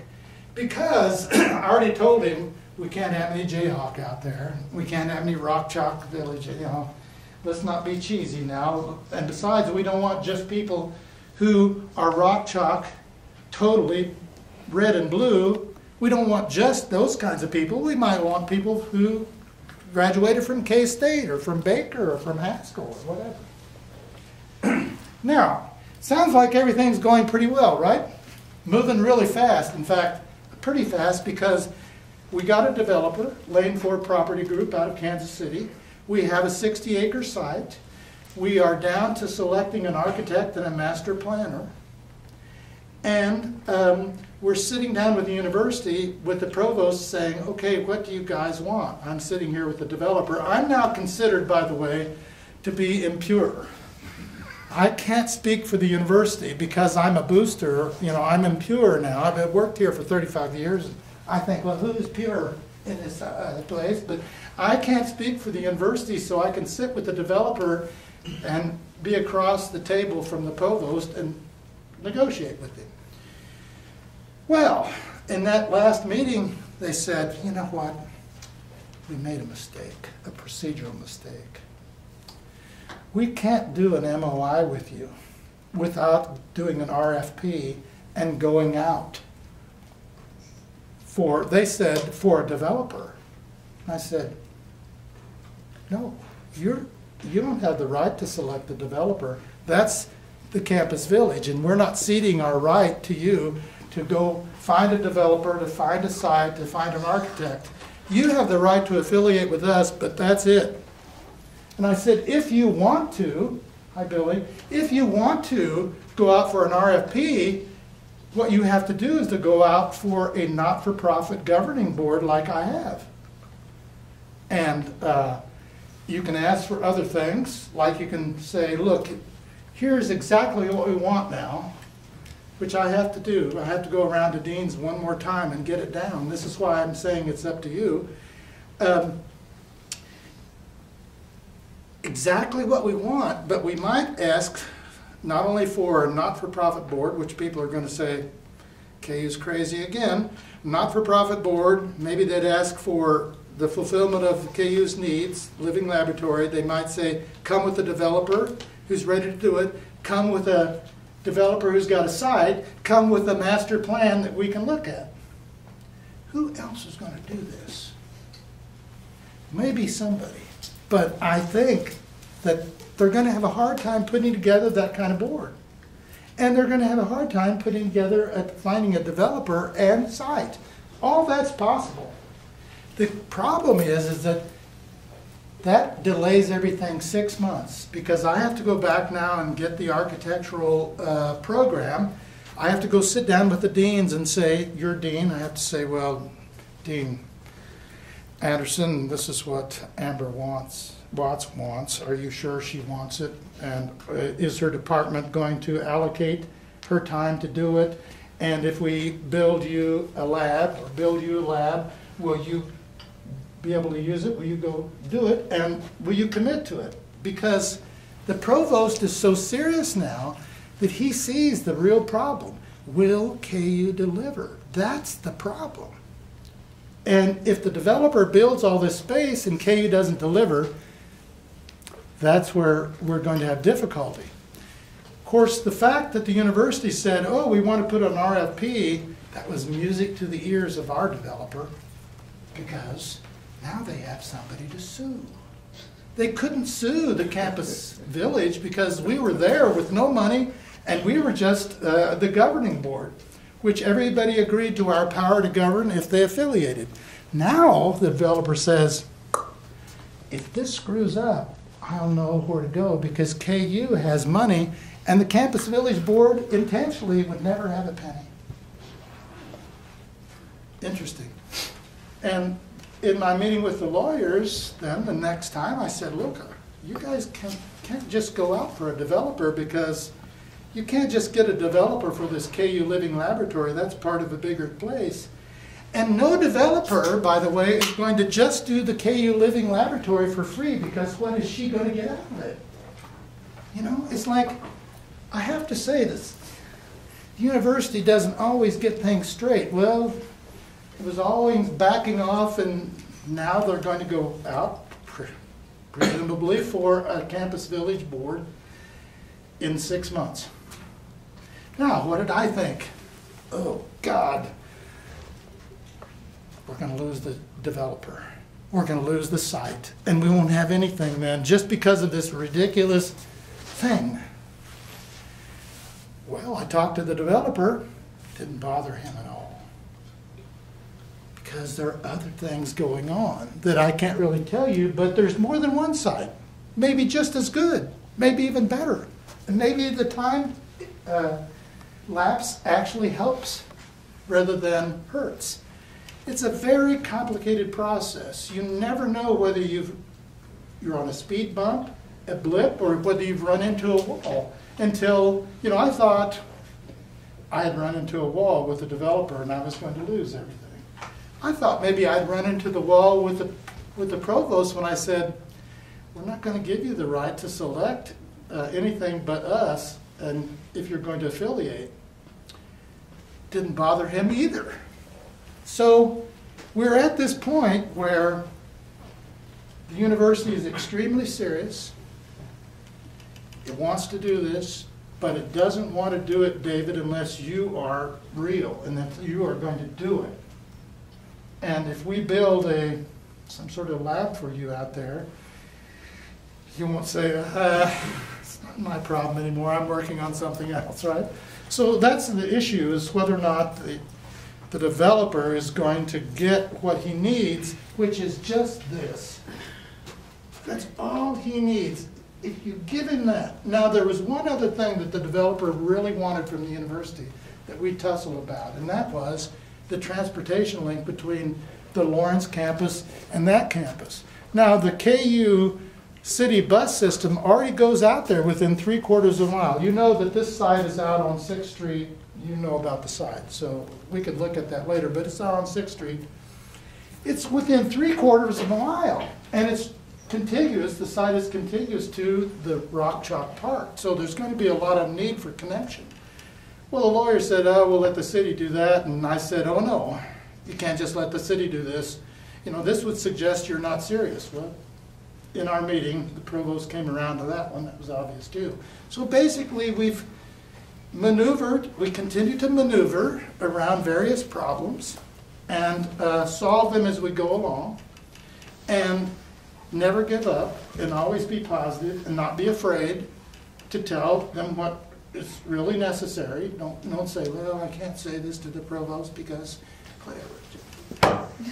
Because I already told him, we can't have any Jayhawk out there. We can't have any Rock Chalk Village, you know. Let's not be cheesy now. And besides, we don't want just people who are Rock Chalk totally red and blue. We don't want just those kinds of people. We might want people who graduated from K-State or from Baker or from Haskell or whatever. now, sounds like everything's going pretty well, right? Moving really fast. In fact, pretty fast because we got a developer, Lane Ford Property Group out of Kansas City. We have a 60 acre site. We are down to selecting an architect and a master planner. And um, we're sitting down with the university with the provost saying, okay, what do you guys want? I'm sitting here with the developer. I'm now considered, by the way, to be impure. I can't speak for the university because I'm a booster. You know, I'm impure now. I've worked here for 35 years. I think, well, who is pure in this uh, place? But I can't speak for the university, so I can sit with the developer and be across the table from the provost and negotiate with him. Well, in that last meeting, they said, you know what? We made a mistake, a procedural mistake. We can't do an MOI with you without doing an RFP and going out for, they said, for a developer. And I said, No, you're, you don't have the right to select the developer. That's the campus village, and we're not ceding our right to you to go find a developer, to find a site, to find an architect. You have the right to affiliate with us, but that's it. And I said, if you want to, hi Billy, if you want to go out for an RFP, what you have to do is to go out for a not-for-profit governing board like I have. And uh, you can ask for other things, like you can say, look, here's exactly what we want now, which I have to do. I have to go around to Dean's one more time and get it down. This is why I'm saying it's up to you. Um, exactly what we want, but we might ask not only for a not-for-profit board, which people are going to say, KU's crazy again, not-for-profit board, maybe they'd ask for the fulfillment of KU's needs, living laboratory, they might say, come with a developer who's ready to do it, come with a developer who's got a site, come with a master plan that we can look at. Who else is going to do this? Maybe somebody. But I think that they're going to have a hard time putting together that kind of board. And they're going to have a hard time putting together, a, finding a developer and site. All that's possible. The problem is, is that that delays everything six months because I have to go back now and get the architectural uh, program. I have to go sit down with the deans and say, "You're dean." I have to say, "Well, Dean Anderson, this is what Amber wants. Watts wants. Are you sure she wants it? And uh, is her department going to allocate her time to do it? And if we build you a lab or build you a lab, will you be able to use it? Will you go do it? And will you commit to it? Because the provost is so serious now that he sees the real problem. Will KU deliver? That's the problem. And if the developer builds all this space and KU doesn't deliver, that's where we're going to have difficulty. Of course, the fact that the university said, oh, we want to put an RFP, that was music to the ears of our developer because now they have somebody to sue. They couldn't sue the campus village because we were there with no money and we were just uh, the governing board, which everybody agreed to our power to govern if they affiliated. Now the developer says, if this screws up, I don't know where to go because KU has money and the campus village board intentionally would never have a penny. Interesting. And in my meeting with the lawyers, then the next time I said, look, you guys can, can't just go out for a developer because you can't just get a developer for this KU Living Laboratory. That's part of a bigger place. And no developer, by the way, is going to just do the KU Living Laboratory for free because what is she going to get out of it? You know, it's like, I have to say this. The university doesn't always get things straight. Well, it was always backing off, and now they're going to go out, presumably for a campus village board in six months. Now, what did I think? Oh, God we're going to lose the developer. We're going to lose the site. And we won't have anything then just because of this ridiculous thing. Well, I talked to the developer. Didn't bother him at all. Because there are other things going on that I can't really tell you, but there's more than one site. Maybe just as good, maybe even better. And maybe the time uh, lapse actually helps rather than hurts. It's a very complicated process. You never know whether you've, you're on a speed bump, a blip, or whether you've run into a wall until, you know, I thought I had run into a wall with a developer and I was going to lose everything. I thought maybe I'd run into the wall with the, with the provost when I said, we're not going to give you the right to select uh, anything but us and if you're going to affiliate. Didn't bother him either. So we're at this point where the university is extremely serious. It wants to do this, but it doesn't want to do it, David, unless you are real and that you are going to do it. And if we build a some sort of lab for you out there, you won't say, uh, it's not my problem anymore, I'm working on something else, right? So that's the issue, is whether or not the, the developer is going to get what he needs, which is just this. That's all he needs. If you give him that. Now, there was one other thing that the developer really wanted from the university that we tussled about, and that was the transportation link between the Lawrence campus and that campus. Now, the KU city bus system already goes out there within three quarters of a mile. You know that this side is out on Sixth Street, you know about the side, so we could look at that later, but it's out on Sixth Street. It's within three quarters of a mile, and it's contiguous, the site is contiguous to the Rock Chalk Park, so there's going to be a lot of need for connection. Well, the lawyer said, oh, we'll let the city do that, and I said, oh, no, you can't just let the city do this. You know, this would suggest you're not serious. Well, in our meeting, the provost came around to that one, that was obvious too. So basically, we've maneuvered, we continue to maneuver around various problems and uh, solve them as we go along. And never give up and always be positive and not be afraid to tell them what is really necessary. Don't, don't say, well, I can't say this to the provost because.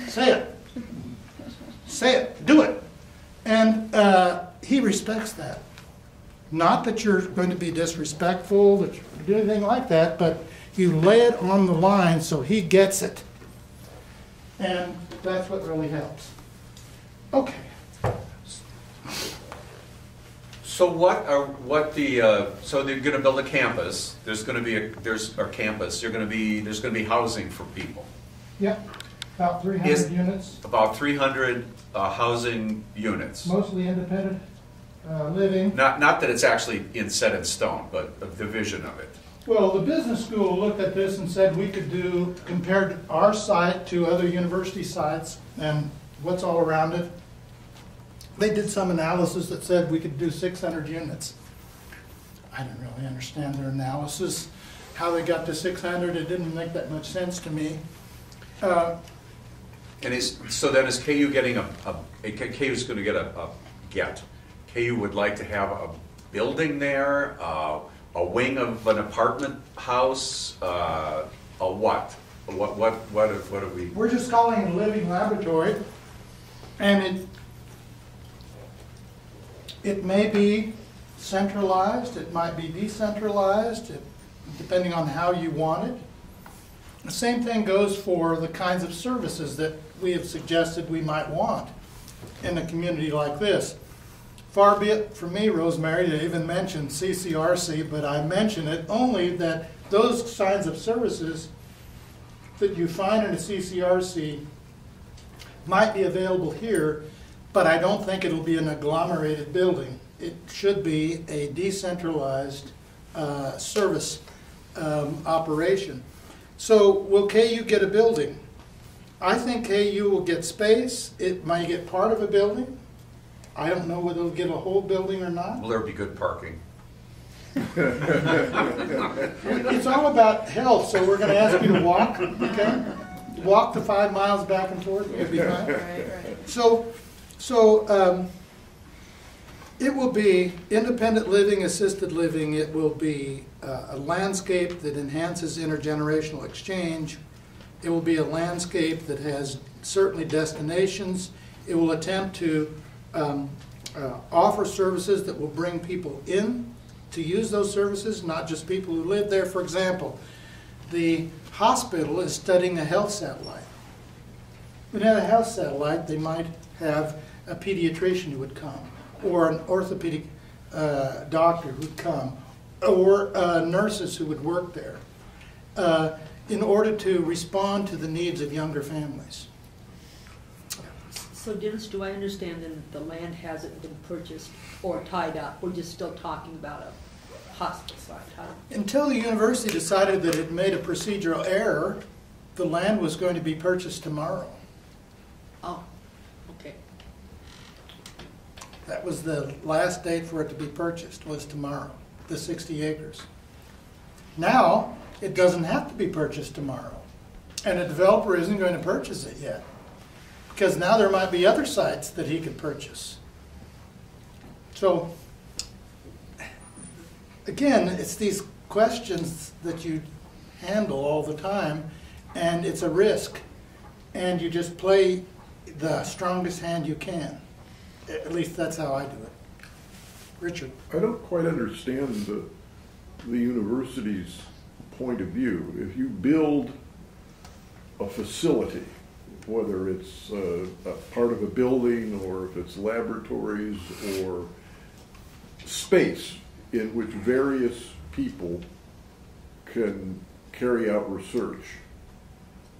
Say it. Say it. Do it. And uh, he respects that. Not that you're going to be disrespectful, that you do anything like that, but you lay it on the line so he gets it. And that's what really helps. Okay. So what are, what the, uh, so they're gonna build a campus, there's gonna be a, there's, a campus, you're gonna be, there's gonna be housing for people. Yep, about 300 Is- units, About three hundred, uh, housing units. mostly independent uh, living. Not, not that it's actually in set in stone, but a division of it. Well, the business school looked at this and said we could do, compared our site to other university sites and what's all around it. They did some analysis that said we could do six hundred units. I didn't really understand their analysis, how they got to six hundred, it didn't make that much sense to me. Uh, And is, so then is KU getting a, a, a- KU's gonna get a, a, get, KU would like to have a building there, uh, a wing of an apartment house, uh, a what? What, what, what, what are we? We're just calling it a living laboratory, and it, it may be centralized, it might be decentralized, it- depending on how you want it. The same thing goes for the kinds of services that we have suggested we might want in a community like this. Far be it from me, Rosemary, to even mention CCRC, but I mention it only that those kinds of services that you find in a CCRC might be available here, but I don't think it'll be an agglomerated building. It should be a decentralized uh, service um, operation. So will KU get a building? I think KU will get space. It might get part of a building. I don't know whether it'll get a whole building or not. Will there be good parking? It's all about health, so we're gonna ask you to walk, okay? Walk the five miles back and forth, It'll be fine. Right, right. So, so, um, it will be independent living, assisted living, it will be uh, a landscape that enhances intergenerational exchange. It will be a landscape that has certainly destinations. It will attempt to, um, uh, offer services that will bring people in to use those services, not just people who live there. For example, the hospital is studying a health satellite. Within a health satellite, they might have a pediatrician who would come, or an orthopedic uh, doctor who'd come, or uh, nurses who would work there, uh, in order to respond to the needs of younger families. So Dennis, do I understand then that the land hasn't been purchased or tied up? We're just still talking about a hospital site, huh? Until the university decided that it made a procedural error, the land was going to be purchased tomorrow. Oh, okay. That was the last date for it to be purchased, was tomorrow, the 60 acres. Now, it doesn't have to be purchased tomorrow, and a developer isn't going to purchase it yet, because now there might be other sites that he could purchase. So, again, it's these questions that you handle all the time, and it's a risk. And you just play the strongest hand you can. At least that's how I do it. Richard? I don't quite understand the, the university's point of view. If you build a facility, whether it's uh, a part of a building or if it's laboratories or space in which various people can carry out research,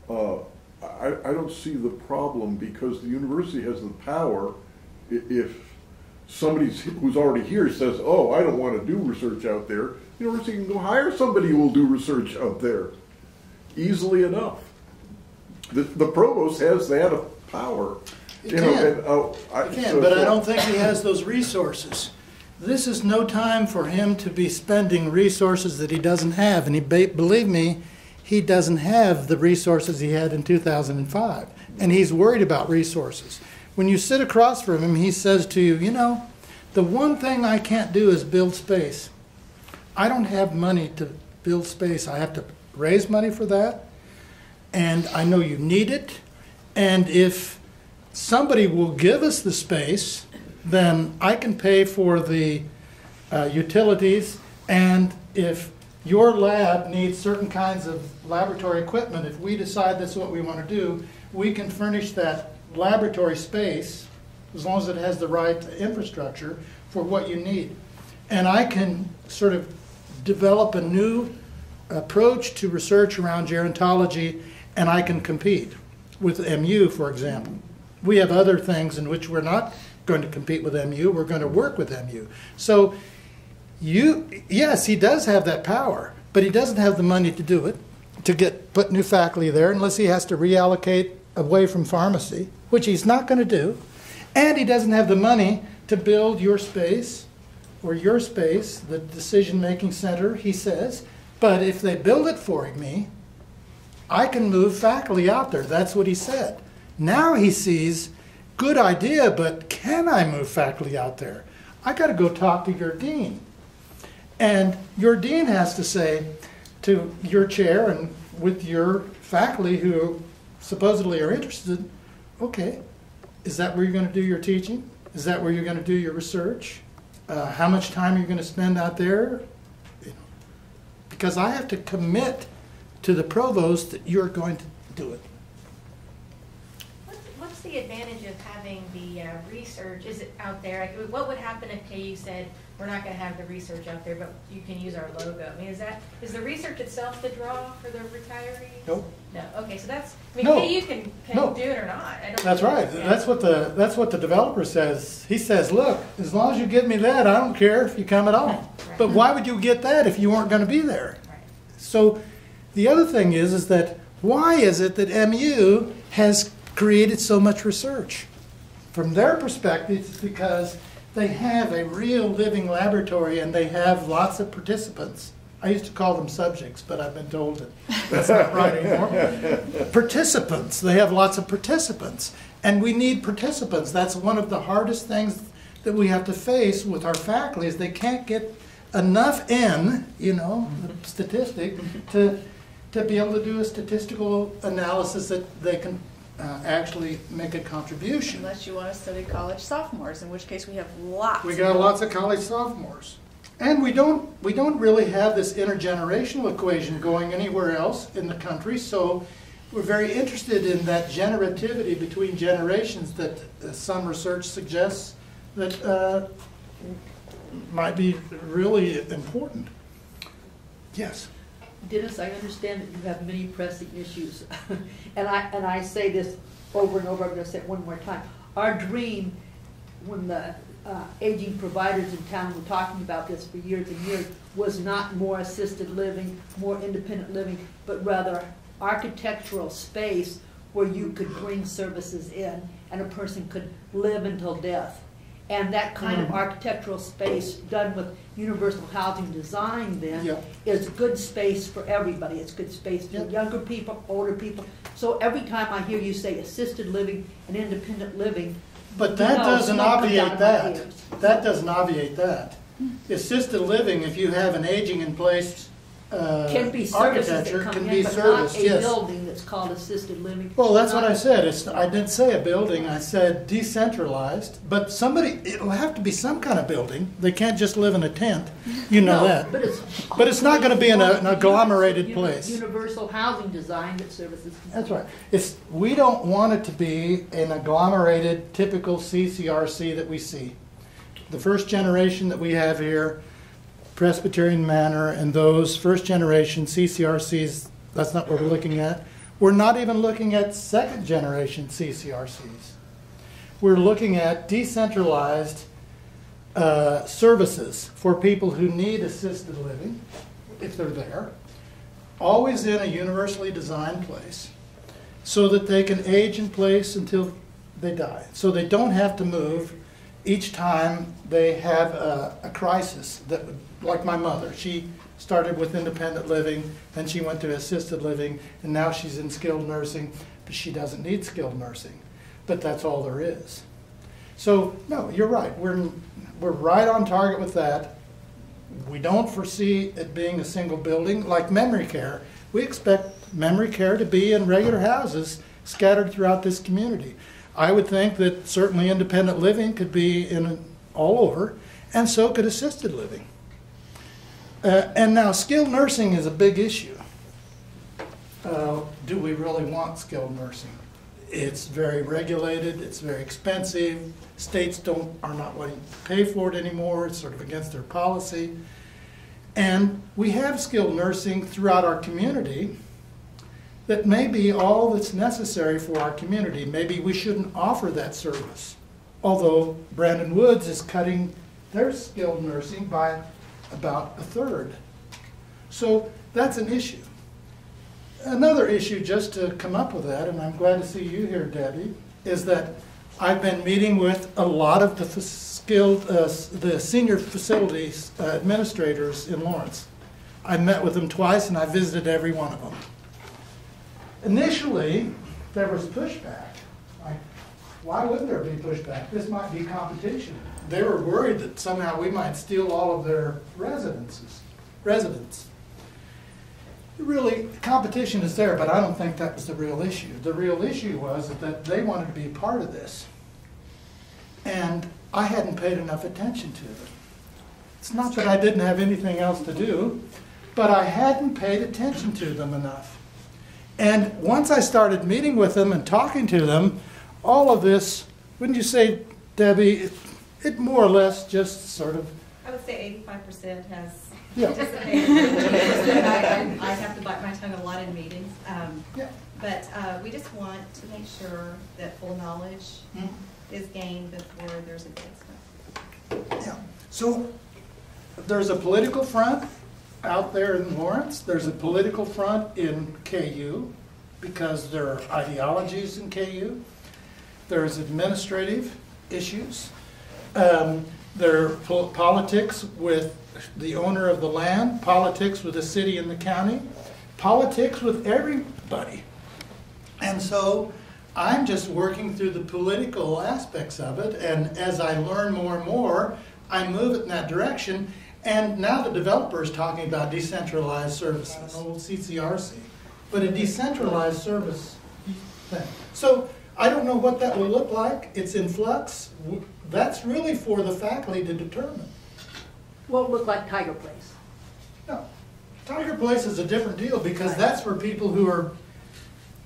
uh, I, I don't see the problem because the university has the power if somebody who's already here says, "Oh, I don't want to do research out there," the university can go hire somebody who will do research out there easily enough. The, the provost has that power. He You know, can. and, uh, I- can, so- but I don't think he has those resources. This is no time for him to be spending resources that he doesn't have, and he, believe me, he doesn't have the resources he had in 2005, and he's worried about resources. When you sit across from him, he says to you, you know, the one thing I can't do is build space. I don't have money to build space. I have to raise money for that, and I know you need it. And if somebody will give us the space, then I can pay for the uh, utilities. And if your lab needs certain kinds of laboratory equipment, if we decide that's what we want to do, we can furnish that laboratory space as long as it has the right infrastructure for what you need. And I can sort of develop a new approach to research around gerontology, and I can compete with MU, for example. We have other things in which we're not going to compete with MU, we're going to work with MU. So, you, yes, he does have that power, but he doesn't have the money to do it, to get, put new faculty there, unless he has to reallocate away from pharmacy, which he's not going to do. And he doesn't have the money to build your space or your space, the decision making center, he says. But if they build it for me, I can move faculty out there. That's what he said. Now he sees, good idea, but can I move faculty out there? I got to go talk to your dean. And your dean has to say to your chair and with your faculty who supposedly are interested, okay, is that where you're going to do your teaching? Is that where you're going to do your research? Uh, how much time are you going to spend out there? You know, because I have to commit to the provost that you're going to do it. The advantage of having the uh, research, is it out there? Like, what would happen if KU said, we're not gonna have the research out there, but you can use our logo? I mean, is that, is the research itself the draw for the retirees? Nope. No, okay, so that's, I mean, No. KU can, No. can do it or not. I don't That's right. That's what the that's what the developer says. He says, "Look, as long as you give me that, I don't care if you come at all." But why would you get that if you weren't going to be there? Right. So, the other thing is, is that why is it that MU has created so much research? From their perspective, it's because they have a real living laboratory and they have lots of participants. I used to call them subjects, but I've been told that that's not right anymore. participants. They have lots of participants. And we need participants. That's one of the hardest things that we have to face with our faculty is they can't get enough in, you know, the mm-hmm. statistic, to, to be able to do a statistical analysis that they can uh, actually make a contribution. Unless you want to study college sophomores, in which case we have lots. We got lots of college sophomores. And we don't, we don't really have this intergenerational equation going anywhere else in the country, so we're very interested in that generativity between generations that uh, some research suggests that uh, might be really important. Yes. Dennis, I understand that you have many pressing issues. And I, and I say this over and over, I'm gonna say it one more time. Our dream, when the uh, aging providers in town were talking about this for years and years, was not more assisted living, more independent living, but rather architectural space where you could bring services in and a person could live until death. And that kind of Mhm. architectural space done with universal housing design then Yeah. is good space for everybody. It's good space for younger people, older people. So every time I hear you say assisted living and independent living. But that doesn't smoke comes out obviate of my that. ears. that doesn't obviate that. Assisted living, if you have an aging in place uh, Can be services architecture, that come can in, be but not service, a yes. building that's called assisted living. Well, that's what I said. It's, I didn't say a building, I said decentralized. But somebody, it'll have to be some kind of building. They can't just live in a tent. You know No, that. But it's. But it's not gonna be in a- an agglomerated place. Universal housing design that services. That's right. It's, we don't want it to be an agglomerated, typical CCRC that we see. The first generation that we have here, Presbyterian Manor, and those first generation CCRCs, that's not what we're looking at. We're not even looking at second generation CCRCs. We're looking at decentralized uh, services for people who need assisted living, if they're there, always in a universally designed place, so that they can age in place until they die. So they don't have to move each time they have a, a crisis that like my mother, she started with independent living, then she went to assisted living, and now she's in skilled nursing, but she doesn't need skilled nursing. But that's all there is. So, no, you're right. We're, we're right on target with that. We don't foresee it being a single building like memory care. We expect memory care to be in regular houses scattered throughout this community. I would think that certainly independent living could be in all over, and so could assisted living. Uh, and now, skilled nursing is a big issue. Uh, do we really want skilled nursing? It's very regulated, it's very expensive, states don't, are not willing to pay for it anymore, it's sort of against their policy. And we have skilled nursing throughout our community that may be all that's necessary for our community. Maybe we shouldn't offer that service. Although Brandon Woods is cutting their skilled nursing by about a third. So that's an issue. Another issue, just to come up with that, and I'm glad to see you here, Debbie, is that I've been meeting with a lot of the skilled, uh, the senior facilities uh, administrators in Lawrence. I met with them twice and I visited every one of them. Initially, there was pushback. Like, why wouldn't there be pushback? This might be competition. They were worried that somehow we might steal all of their residences, residents. Really, competition is there, but I don't think that was the real issue. The real issue was that they wanted to be part of this. And I hadn't paid enough attention to them. It's not that I didn't have anything else to do, but I hadn't paid attention to them enough. And once I started meeting with them and talking to them, all of this, wouldn't you say, Debbie, it, it more or less just sort of, I would say eighty-five percent has Yeah. participated. 20% I, I I have to bite my tongue a lot in meetings. Um, yeah. But uh, we just want to make sure that full knowledge Mhm. is gained before there's advancement. Yeah. So there's a political front out there in Lawrence. There's a political front in KU because there are ideologies in KU. There's administrative issues. Um, there are po- politics with the owner of the land, politics with the city and the county, politics with everybody. And so I'm just working through the political aspects of it, and as I learn more and more, I move it in that direction. And now the developer is talking about decentralized services, old CCRC, but a decentralized service thing. So I don't know what that will look like. It's in flux. That's really for the faculty to determine. Won't look like Tiger Place. No, Tiger Place is a different deal because that's for people who are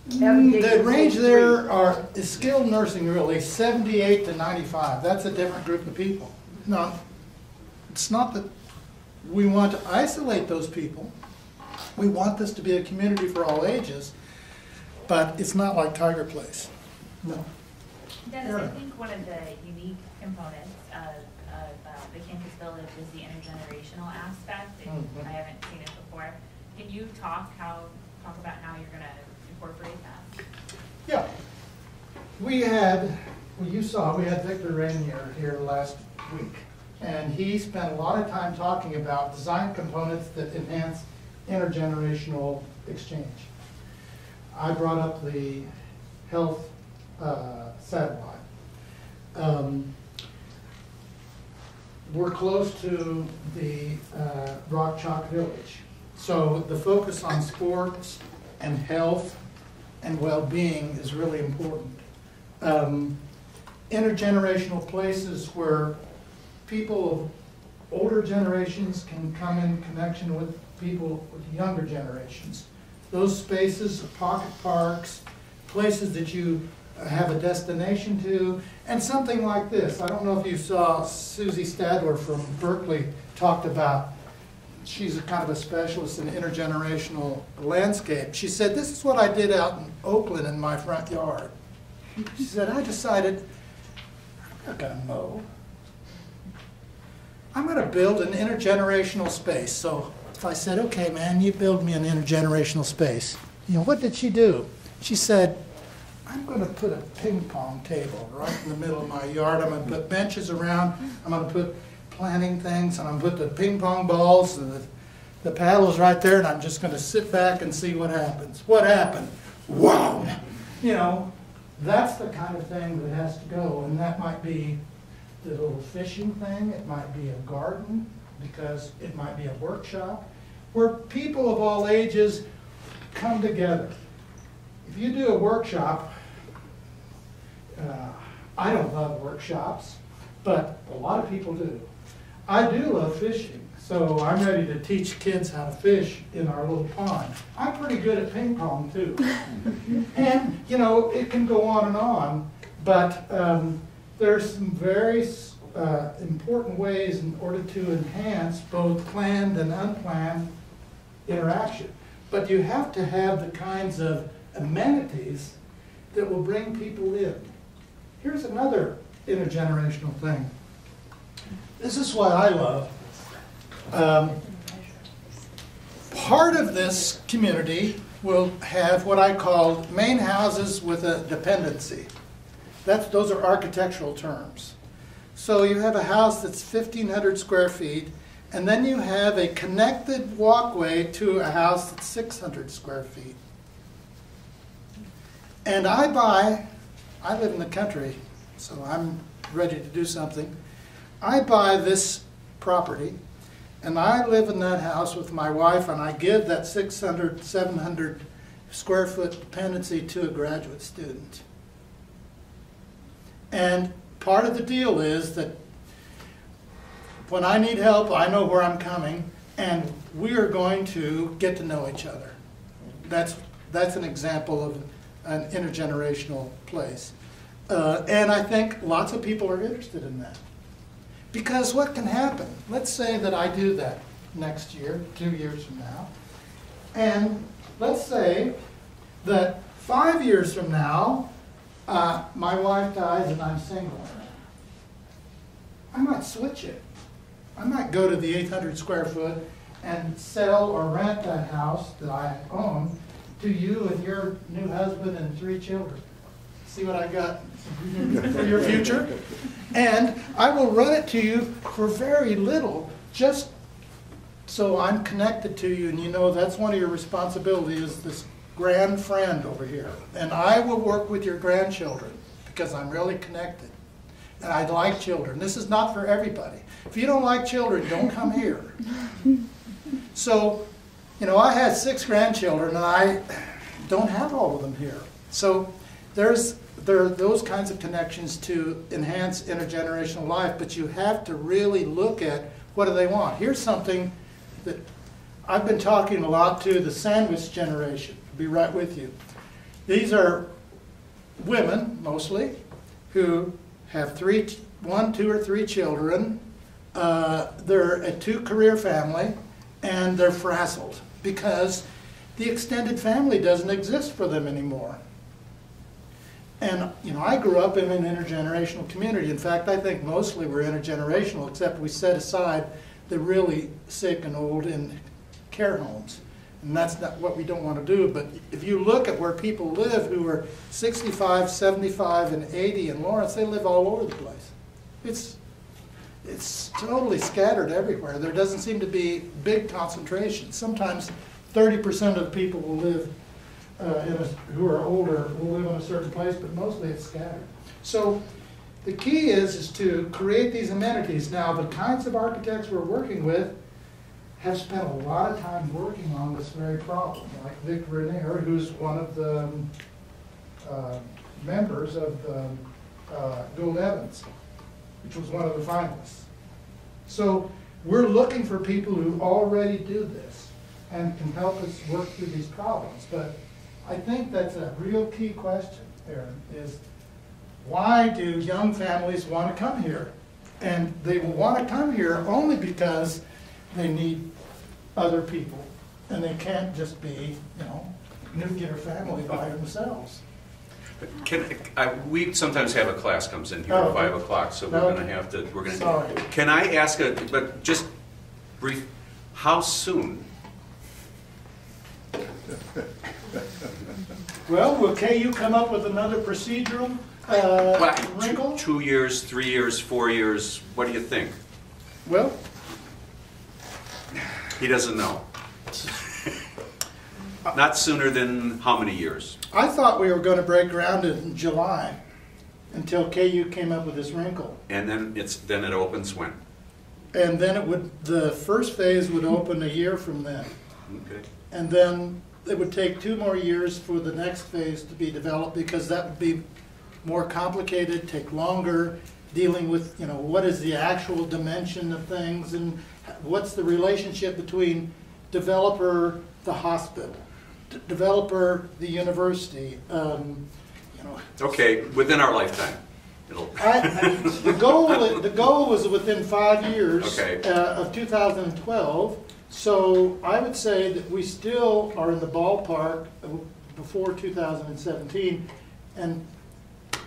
The range there are, is skilled nursing really, seventy-eight to ninety-five, that's a different group of people. No, it's not that we want to isolate those people. We want this to be a community for all ages, but it's not like Tiger Place. No. Dennis, I think one of the unique components of, of uh, the campus village is the intergenerational aspect. and Mhm. I haven't seen it before. Can you talk how, talk about how you're gonna incorporate that? Yeah. We had, well, you saw, we had Victor Regnier here last week. And he spent a lot of time talking about design components that enhance intergenerational exchange. I brought up the health uh, satellite. Um, we're close to the uh, Rock Chalk Village. So the focus on sports and health and well-being is really important. Um, Intergenerational places where people of older generations can come in connection with people with younger generations. Those spaces, pocket parks, places that you have a destination to, and something like this. I don't know if you saw Susie Stadler from Berkeley talked about, she's a kind of a specialist in intergenerational landscape. She said, this is what I did out in Oakland in my front yard. She said, I decided, I'm not gonna mow. I'm gonna build an intergenerational space. So if I said, okay, man, you build me an intergenerational space, you know, what did she do? She said, I'm gonna put a ping pong table right in the middle of my yard. I'm gonna put benches around. I'm gonna put planting things, and I'm gonna put the ping pong balls and the, the paddles right there, and I'm just gonna sit back and see what happens. What happened? Wow! You know, that's the kind of thing that has to go, and that might be the little fishing thing, it might be a garden, because it might be a workshop, where people of all ages come together. If you do a workshop, uh, I don't love workshops, but a lot of people do. I do love fishing, so I'm ready to teach kids how to fish in our little pond. I'm pretty good at ping pong too. and, you know, it can go on and on, but um, there's some very uh, important ways in order to enhance both planned and unplanned interaction. But you have to have the kinds of amenities that will bring people in. Here's another intergenerational thing. This is what I love. Um, part of this community will have what I call main houses with a dependency. That's, those are architectural terms. So you have a house that's 1,500 square feet, and then you have a connected walkway to a house that's 600 square feet. And I buy, I live in the country, so I'm ready to do something. I buy this property, and I live in that house with my wife, and I give that 600, 700 square foot dependency to a graduate student. And part of the deal is that when I need help, I know where I'm coming, and we are going to get to know each other. That's, that's an example of an intergenerational place. Uh, and I think lots of people are interested in that. Because what can happen? Let's say that I do that next year, two years from now, and let's say that five years from now, uh, my wife dies and I'm single. I might switch it. I might go to the 800 square foot and sell or rent that house that I own to you and your new husband and three children. See what I got for your future? And I will run it to you for very little, just so I'm connected to you and you know that's one of your responsibilities is this grand friend over here. And I will work with your grandchildren because I'm really connected. And I like children. This is not for everybody. If you don't like children, don't come here. So, you know, I had six grandchildren and I don't have all of them here. So there's there are those kinds of connections to enhance intergenerational life, but you have to really look at what do they want. Here's something that I've been talking a lot to the sandwich generation. Be right with you. These are women, mostly, who have three, one, two, or three children. Uh, they're a two-career family, and they're frazzled because the extended family doesn't exist for them anymore. And, you know, I grew up in an intergenerational community. In fact, I think mostly we're intergenerational, except we set aside the really sick and old in care homes. And that's not what we don't want to do. But if you look at where people live who are 65, 75, and 80 in Lawrence, they live all over the place. It's, it's totally scattered everywhere. There doesn't seem to be big concentrations. Sometimes 30% of people will live uh, a, who are older will live in a certain place, but mostly it's scattered. So the key is, is to create these amenities. Now, the kinds of architects we're working with have spent a lot of time working on this very problem, like Vic Regnier, who's one of the um, uh, members of um, uh, Gould Evans, which was one of the finalists. So we're looking for people who already do this and can help us work through these problems. But I think that's a real key question, Aaron, is why do young families want to come here? And they will want to come here only because they need other people. And they can't just be, you know, nuclear family by themselves. Can, I, we sometimes have a class comes in here Oh, at five o'clock, so we're gonna have to, we're Sorry. gonna. Can I ask a, but just brief, how soon? Well, will KU come up with another procedural Well, uh, two- wrinkle? Two years, three years, four years, what do you think? Well, He doesn't know. Not sooner than how many years? I thought we were going to break ground in July until KU came up with this wrinkle. And then it's, then it opens when? And then it would, the first phase would open a year from then. Okay. And then it would take two more years for the next phase to be developed because that would be more complicated, take longer, dealing with, you know, what is the actual dimension of things and what's the relationship between developer, the hospital, developer, the university, um, you know. Okay, within our lifetime, it'll, I, I- the goal, the goal was within five years Okay. uh, of 2012. So I would say that we still are in the ballpark before 2017. And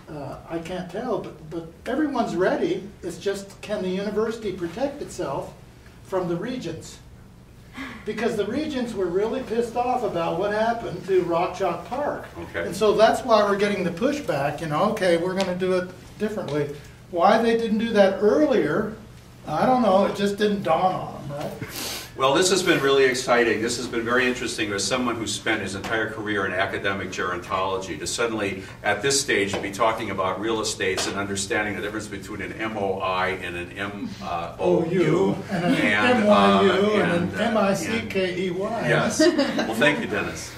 uh, I can't tell, but, but everyone's ready. It's just, can the university protect itself from the regents? Because the regents were really pissed off about what happened to Rock Chalk Park. Okay. And so that's why we're getting the pushback, you know, okay, we're gonna do it differently. Why they didn't do that earlier, I don't know, it just didn't dawn on them, right? Well, this has been really exciting. This has been very interesting as someone who spent his entire career in academic gerontology to suddenly, at this stage, be talking about real estates and understanding the difference between an MOI and an M, uh, and an And, uh, MYU, and and, an uh, M-I-C-K-E-Y. Yes. Well, thank you, Dennis.